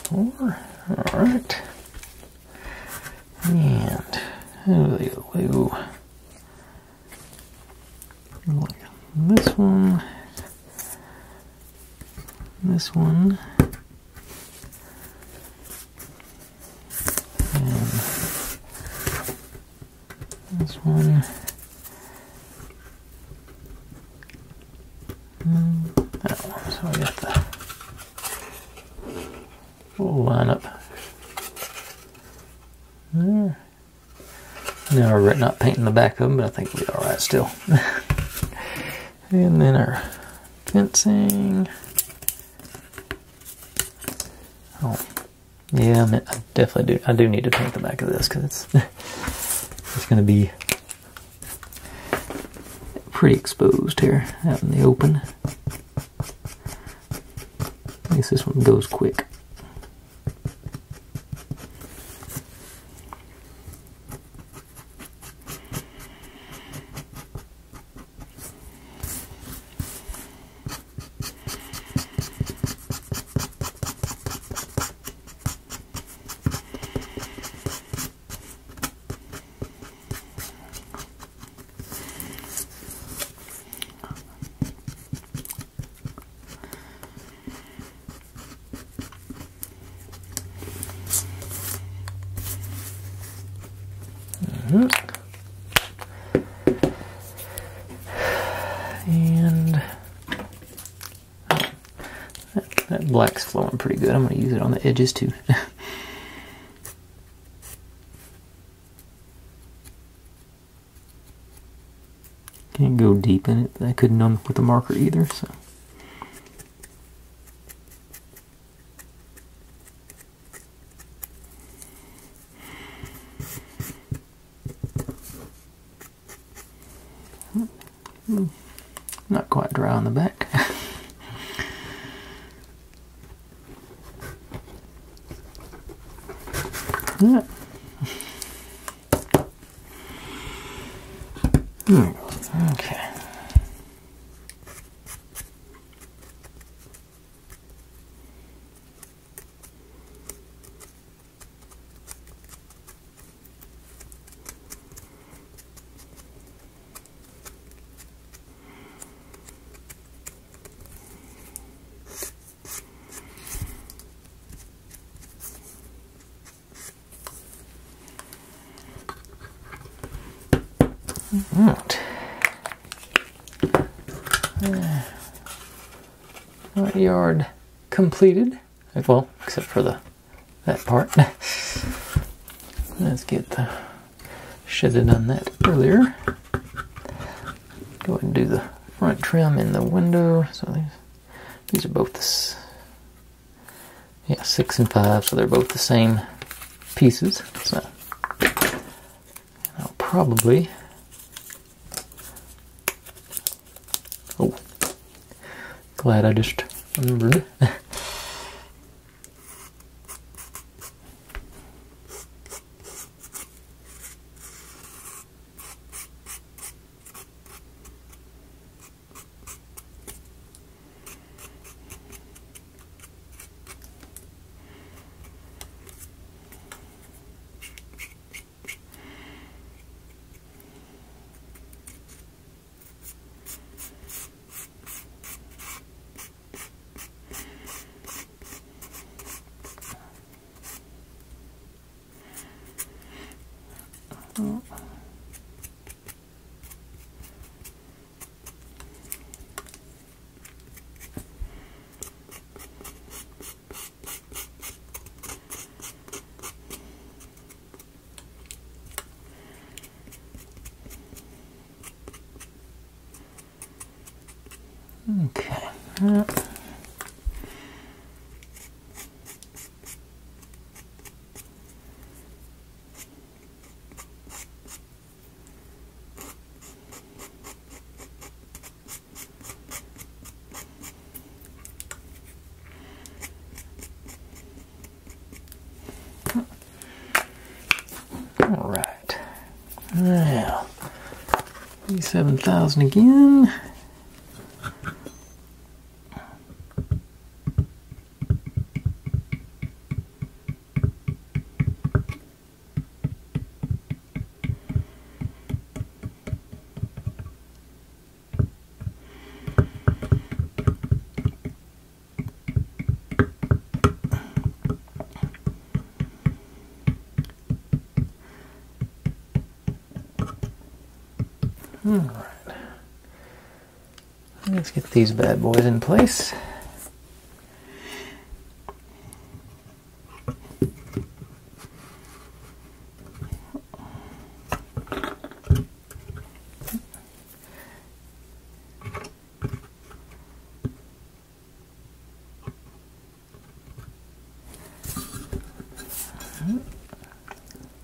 four. All right. And how do they go? Like this one, this one, and this one. And that one. So I got the full lineup there. Now we're not painting the back of them, but I think we'll be all right still. and then our fencing. Oh, yeah, I, I definitely do. I do need to paint the back of this because it's it's going to be pretty exposed here out in the open. At least this one goes quick. And that, that black's flowing pretty good. I'm going to use it on the edges too. Can't go deep in it, I couldn't on with the marker either, so. completed. Well, except for the that part. Let's get the should have done that earlier. Go ahead and do the front trim in the window. So these these are both yeah six and five, so they're both the same pieces. So I'll probably oh glad I just remembered. Okay. All right. Now, 87,000 again. These bad boys in place.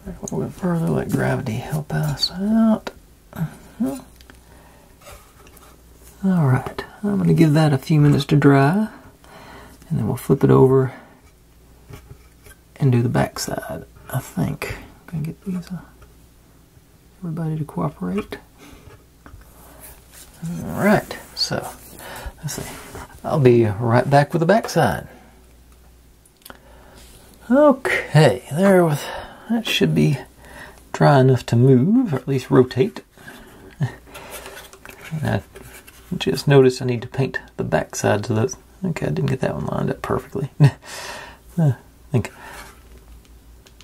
A little bit further, let gravity help us out. All right, I'm going to give that a few minutes to dry, and then we'll flip it over and do the back side. I think. Gonna get these uh, everybody to cooperate. All right, so let's see. I'll be right back with the back side. Okay, there with that should be dry enough to move, or at least rotate. I just noticed I need to paint the back side to those. Okay, I didn't get that one lined up perfectly. I think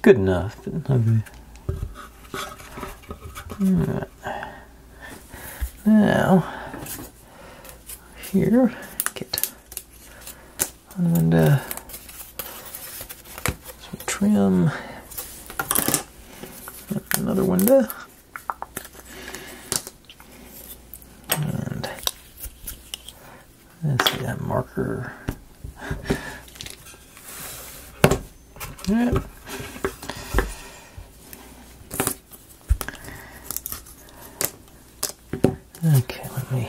good enough. Okay. Right. Now, here, get and uh, some trim. Another window. And let's see that marker. Yeah. Okay, let me.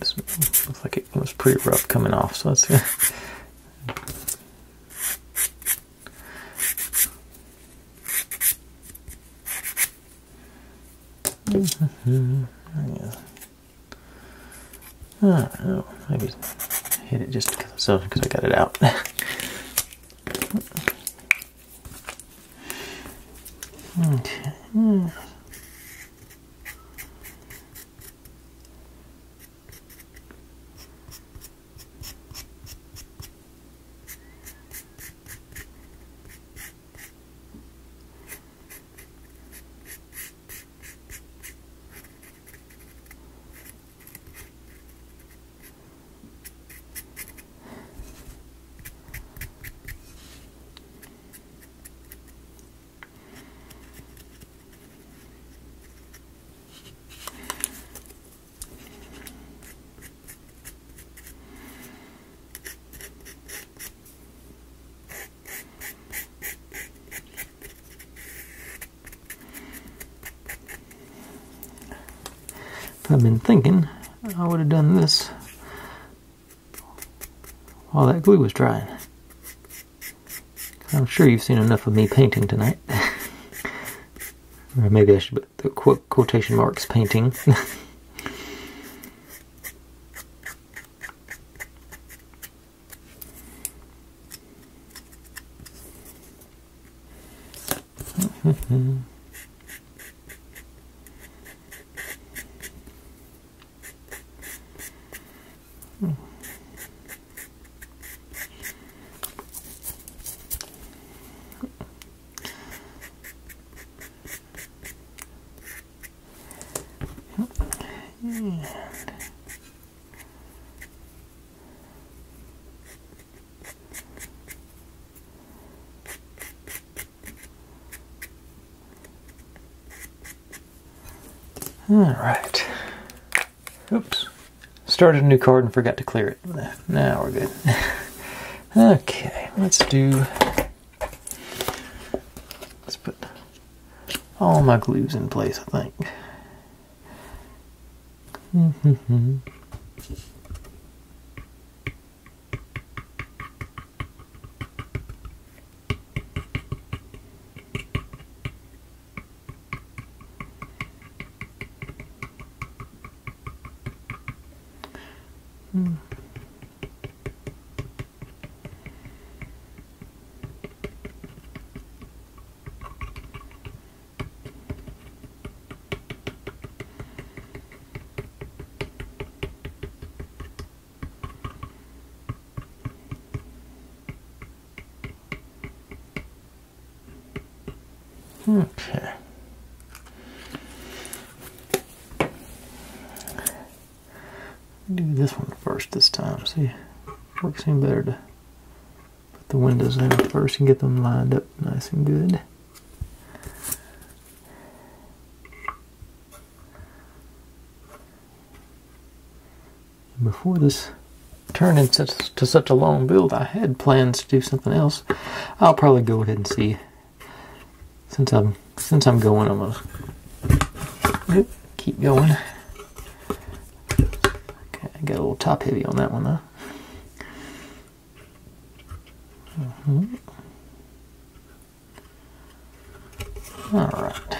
This looks like it was pretty rough coming off, so let's see. Oh, maybe hit it just because I got it out. I've been thinking I would have done this while that glue was drying. I'm sure you've seen enough of me painting tonight. or maybe I should put the quotation marks painting. All right. Oops. Started a new card and forgot to clear it. Now we're good. okay, let's do. Let's put all my glues in place, I think. Mm-hmm. Okay. Do this one first this time. See, works even better to put the windows in first and get them lined up nice and good. Before this turned into to such a long build, I had plans to do something else. I'll probably go ahead and see since I'm since I'm going, I'm gonna keep going. Okay, I got a little top heavy on that one though. Mm -hmm. All right.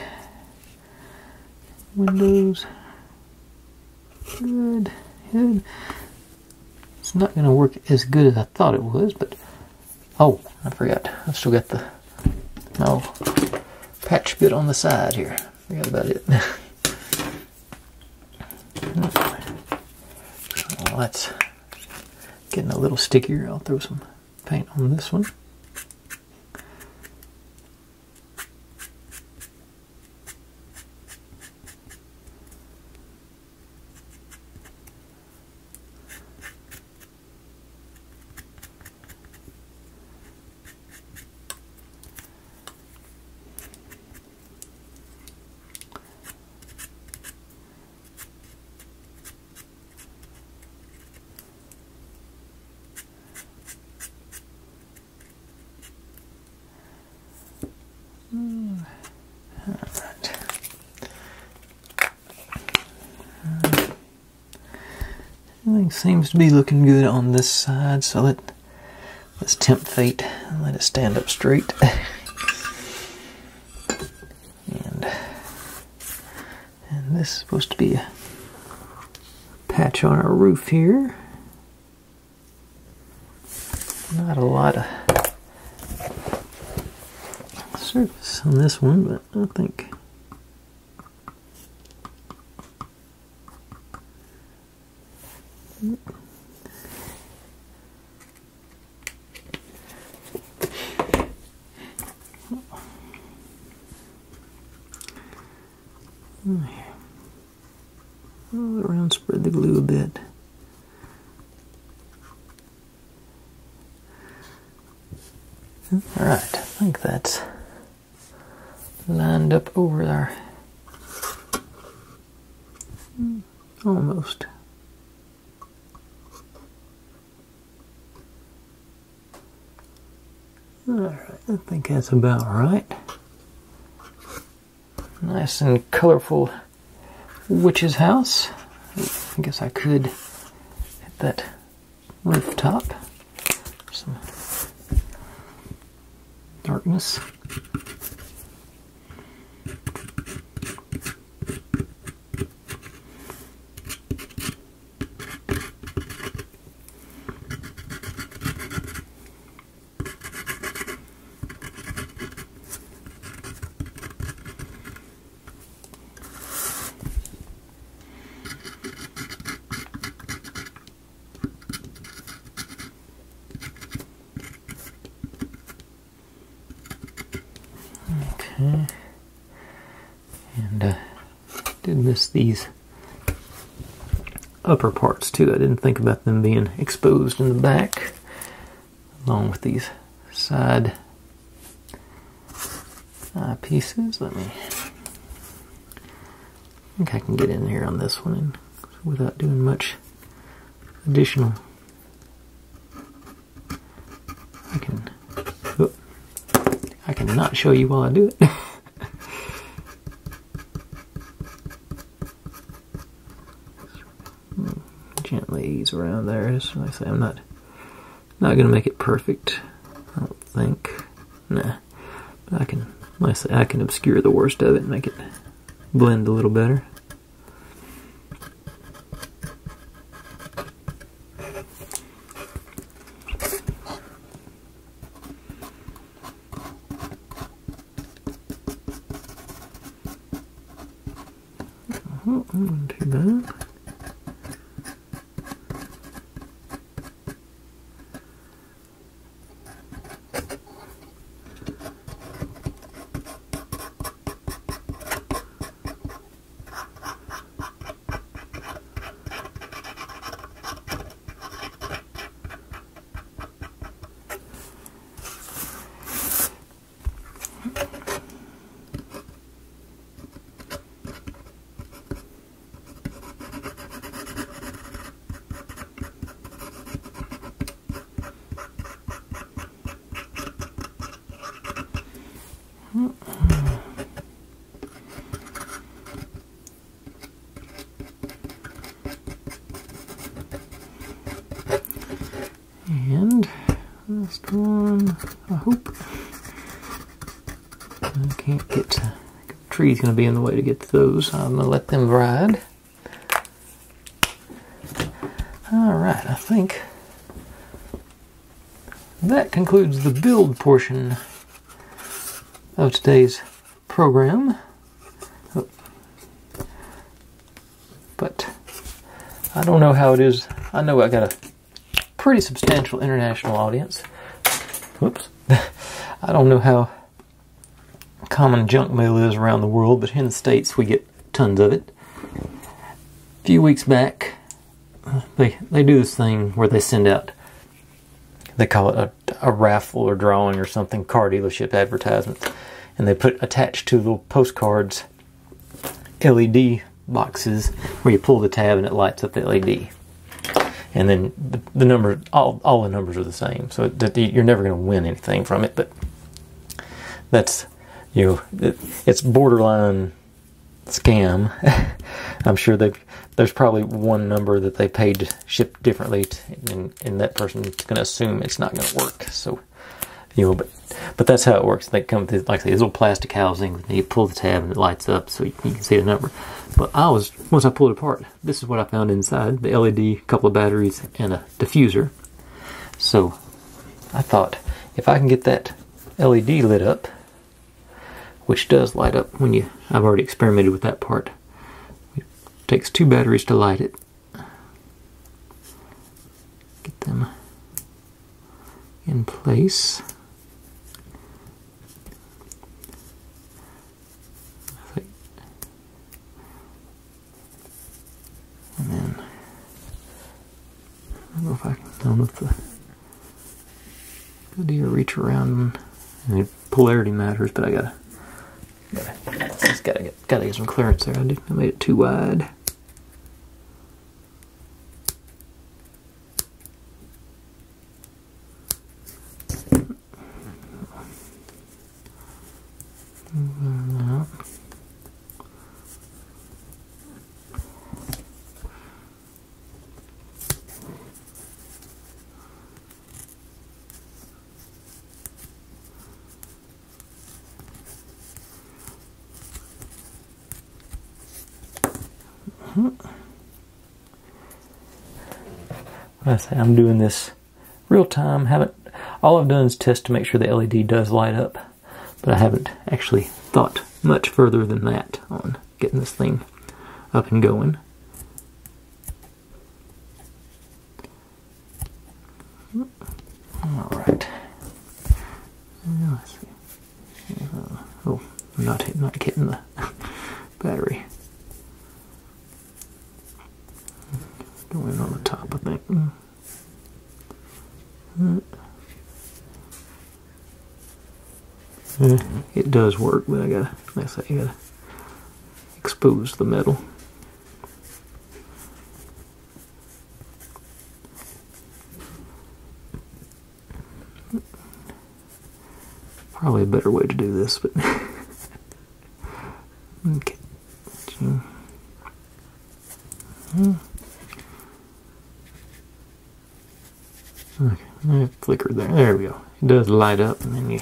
Windows. Good. Good. It's not going to work as good as I thought it was, but oh, I forgot. I still got the no patch bit on the side here. Forgot about it. well, that's getting a little stickier. I'll throw some paint on this one. Everything seems to be looking good on this side, so let, let's tempt fate and let it stand up straight. and, and this is supposed to be a patch on our roof here. Not a lot of surface on this one, but I think All around, spread the glue a bit. All right, I think that's lined up over there. Almost. Alright, I think that's about right. Nice and colorful witch's house. I guess I could hit that rooftop. Some darkness. Okay. And uh, these upper parts too. I didn't think about them being exposed in the back, along with these side uh, pieces. Let me. I think I can get in here on this one without doing much additional. I can. Oh, I cannot show you while I do it. Ease around there. As I say, I'm not not gonna make it perfect. I don't think. Nah, but I can. Like I say, I can obscure the worst of it and make it blend a little better. Oh, not too bad. And last one, I hope. I can't get to, tree's gonna be in the way to get to those. I'm gonna let them ride. All right, I think that concludes the build portion of today's program. But I don't know how it is. I know I got a pretty substantial international audience. Whoops. I don't know how common junk mail is around the world, but here in the States we get tons of it. A few weeks back, they they do this thing where they send out they call it a, a raffle or drawing or something, car dealership advertisements, and they put attached to little postcards LED boxes where you pull the tab and it lights up the LED. And then the, the number, all, all the numbers are the same, so you're never going to win anything from it. But that's you know, it, it's borderline scam. I'm sure they've there's probably one number that they paid to ship differently, to, and, and that person's going to assume it's not going to work. So, you know, but but that's how it works. They come with like I say, these little plastic housing. You pull the tab and it lights up, so you, you can see the number. But I was once I pulled it apart, this is what I found inside: the LED, a couple of batteries, and a diffuser. So, I thought if I can get that LED lit up, which does light up when you. I've already experimented with that part It takes two batteries to light it. Get them in place. And then I don't know if I, I don't know if the good reach around. Mean, polarity matters, but I gotta gotta, gotta get gotta get some clearance there. I, I made it too wide. I say I'm doing this real time. Haven't all I've done is test to make sure the LED does light up, but I haven't actually thought much further than that on getting this thing up and going. All right. Let's see. Uh, oh, I'm not not getting the battery. Going on the top, I think. Yeah, it does work, but I gotta, like I say, I gotta expose the metal. Probably a better way to do this, but okay. Hmm. Okay, flickered there. There we go. It does light up, and then you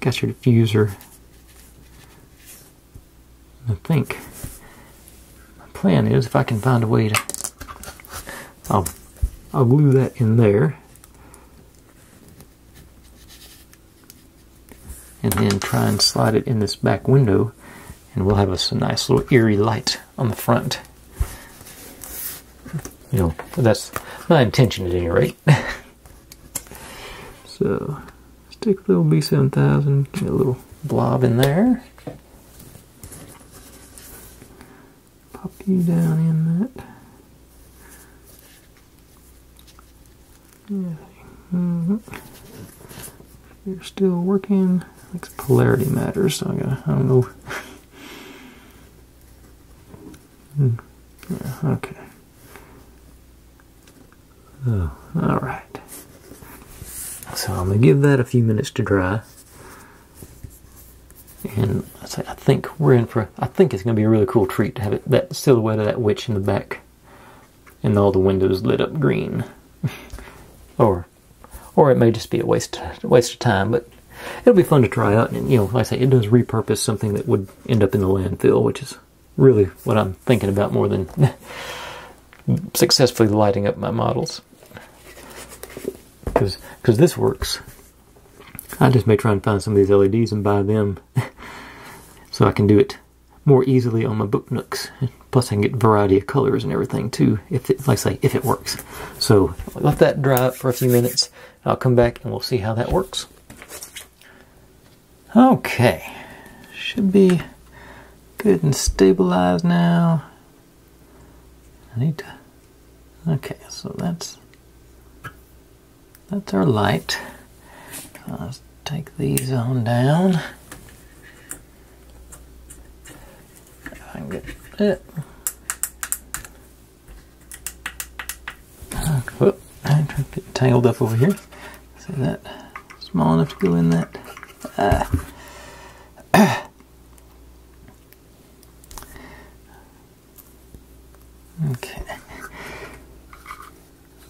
got your diffuser. I think my plan is if I can find a way to, I'll I'll glue that in there, and then try and slide it in this back window, and we'll have a, a nice little eerie light on the front. You know, that's my intention at any rate. So stick a little B7000, get a little blob in there. Pop you down in that. Yeah. Mm -hmm. You're still working. Like polarity matters, so I gotta, I don't know. Yeah, okay. Oh, all right. So I'm to give that a few minutes to dry. And I say, I think we're in for, I think it's going to be a really cool treat to have it, that silhouette of that witch in the back and all the windows lit up green. or or it may just be a waste, waste of time, but it'll be fun to try out. And, you know, like I say, it does repurpose something that would end up in the landfill, which is really what I'm thinking about more than successfully lighting up my models because because this works. I just may try and find some of these LEDs and buy them so I can do it more easily on my book nooks. Plus, I can get variety of colors and everything too. If it, like I say, if it works. So let that dry up for a few minutes. I'll come back and we'll see how that works. Okay, should be good and stabilized now. I need to. Okay, so that's that's our light. Let's take these on down. If I can get it. Whoop, I'm trying to get tangled up over here. See that? Small enough to go in that. Ah. okay.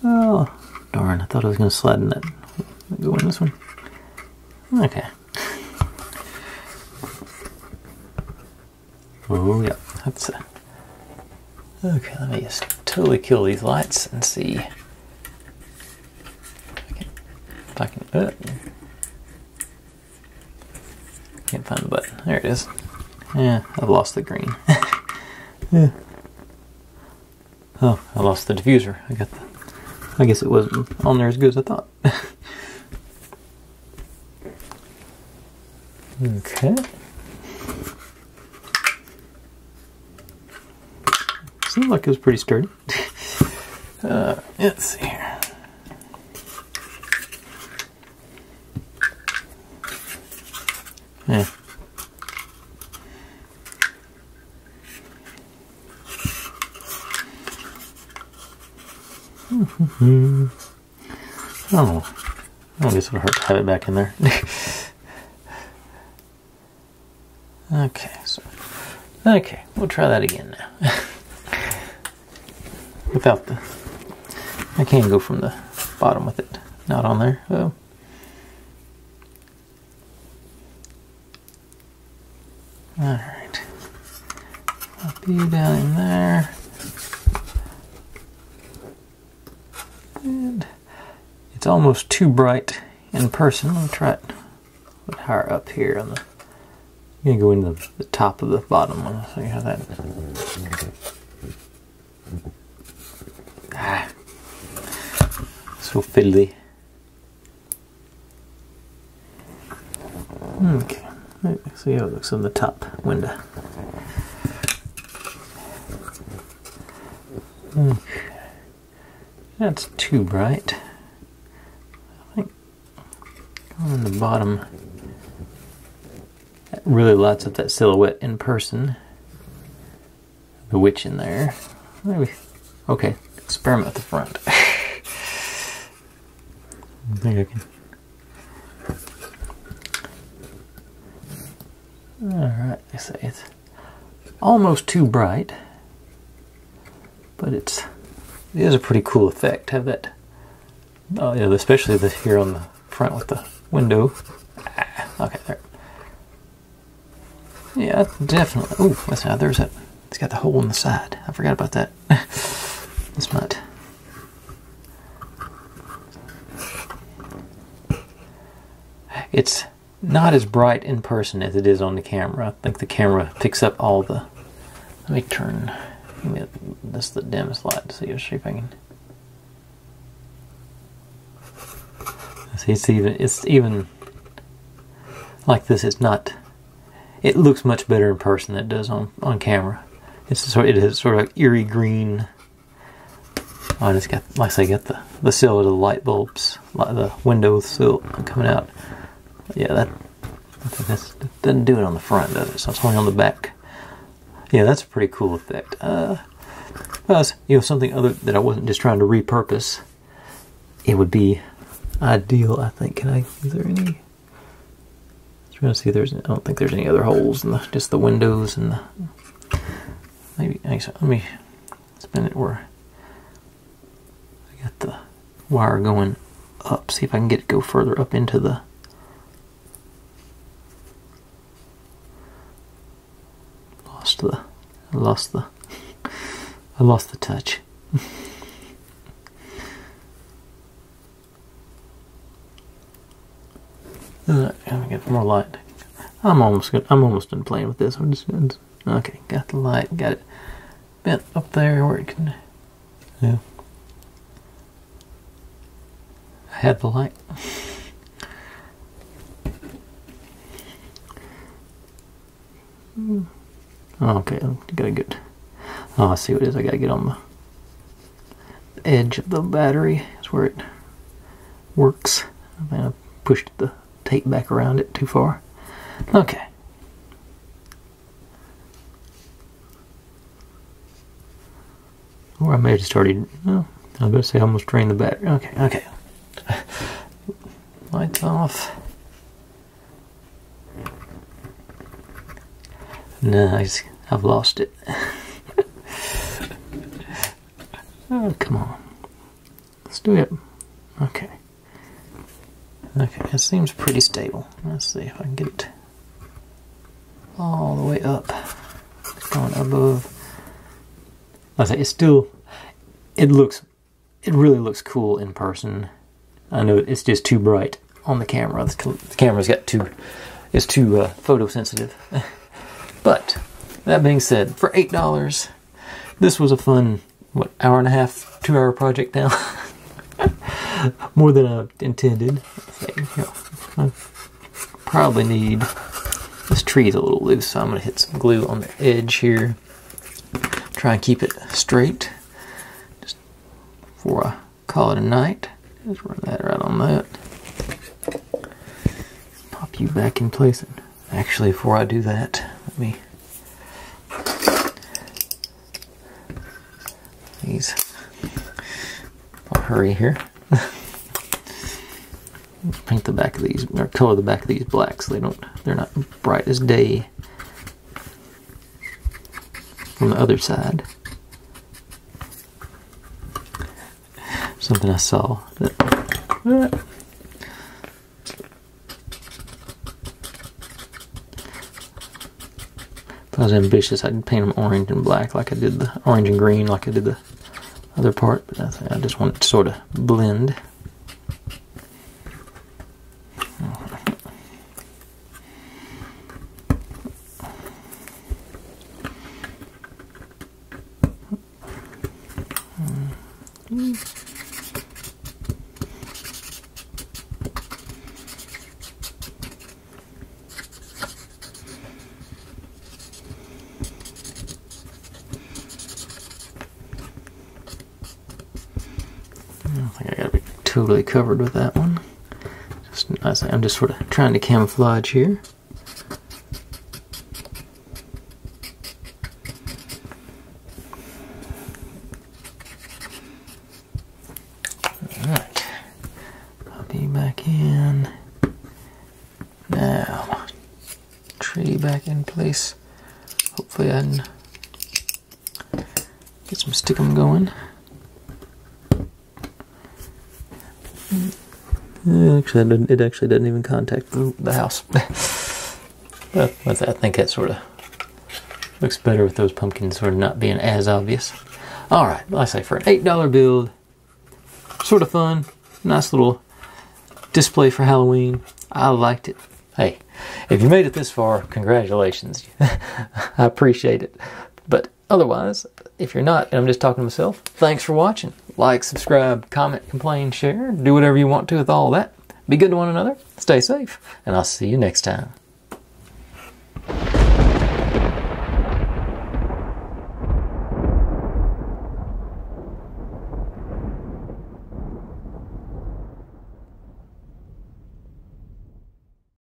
Oh. Darn, I thought I was going to slide in that. Go in this one. Okay. Oh, yeah. That's uh, Okay, let me just totally kill these lights and see if I can. Uh, can't find the button. There it is. Yeah, I've lost the green. yeah. Oh, I lost the diffuser. I got the I guess it wasn't on there as good as I thought. okay. Seemed like it was pretty sturdy. uh, let's see here. Yeah. oh, I guess it'll hurt to have it back in there. Okay, so okay, we'll try that again now. Without the, I can't go from the bottom with it not on there. Oh. All right, up here, down in there. And it's almost too bright in person. Let me try it a bit higher up here on the I'm gonna go in the, top of the bottom one. See how that. Ah, so fiddly. Okay, let's see how it looks on the top window. Okay. That's too bright. I think on the bottom really lights up that silhouette in person. The witch in there. Maybe. Okay, experiment at the front. I think I can. Alright, I say it's almost too bright, but it's it is a pretty cool effect. Have that, oh yeah, especially the here on the front with the window. Ah, okay, there. Yeah, definitely. Oh, that's now there's that. It's got the hole in the side. I forgot about that. this might. It's not as bright in person as it is on the camera. I think the camera picks up all the. Let me turn. This is the dimmest light. See if I can. See, it's even. It's even like this. It's not. It looks much better in person than it does on on camera. It's sort. It is sort of eerie green. Oh, it's got, like I say, got the the silhouette of the light bulbs, like the window sill coming out. Yeah, that, that doesn't do it on the front, does it? So it's only on the back. Yeah, that's a pretty cool effect. Uh, plus, you know, something other that I wasn't just trying to repurpose. It would be ideal, I think. Can I? Is there any? To see. If there's. I don't think there's any other holes in the just the windows and the. Maybe. Let me spin it where I got the wire going up. See if I can get it go further up into the lost the I lost the I lost the touch. uh, me get more light. I'm almost good. I'm almost done playing with this. I'm just gonna, okay. Got the light. Got it bent up there where it can. Yeah. I had the light. Okay, I gotta get. Oh, I see what it is. I gotta get on the edge of the battery. Is where it works. I pushed the tape back around it too far. Okay. Or I may have just already. Oh, I was to say I almost drained the battery. Okay, okay. Lights off. Nice. I've lost it. oh, come on. Let's do it. Okay. Okay, it seems pretty stable. Let's see if I can get it all the way up. It's Going above. I say it's still. It looks. It really looks cool in person. I know it's just too bright on the camera. The, camera's got too. It's too uh, photosensitive. but that being said, for eight dollars, this was a fun what hour and a half, two hour project now. More than I intended. I probably need this tree is a little loose, so I'm gonna hit some glue on the edge here. Try and keep it straight. Just before I call it a night. Just run that right on that. Pop you back in place. Actually, before I do that, let me these. I'll hurry here. Paint the back of these, or color the back of these black so they don't, they're not bright as day from the other side. Something I saw that. I was ambitious, I'd paint them orange and black like I did the orange and green like I did the other part, but I, I just want it to sort of blend. I think I gotta be totally covered with that one. Just, I'm just sort of trying to camouflage here. Alright. I'll be back in. Now, tree back in place. Hopefully I can get some stickum going. Actually, it actually doesn't even contact the, the house. but I think that sort of looks better with those pumpkins sort of not being as obvious. All right, I say for an $8 build, sort of fun, nice little display for Halloween. I liked it. Hey, if you made it this far, congratulations. I appreciate it. But otherwise, if you're not, and I'm just talking to myself, thanks for watching. Like, subscribe, comment, complain, share, do whatever you want to with all that. Be good to one another, stay safe, and I'll see you next time.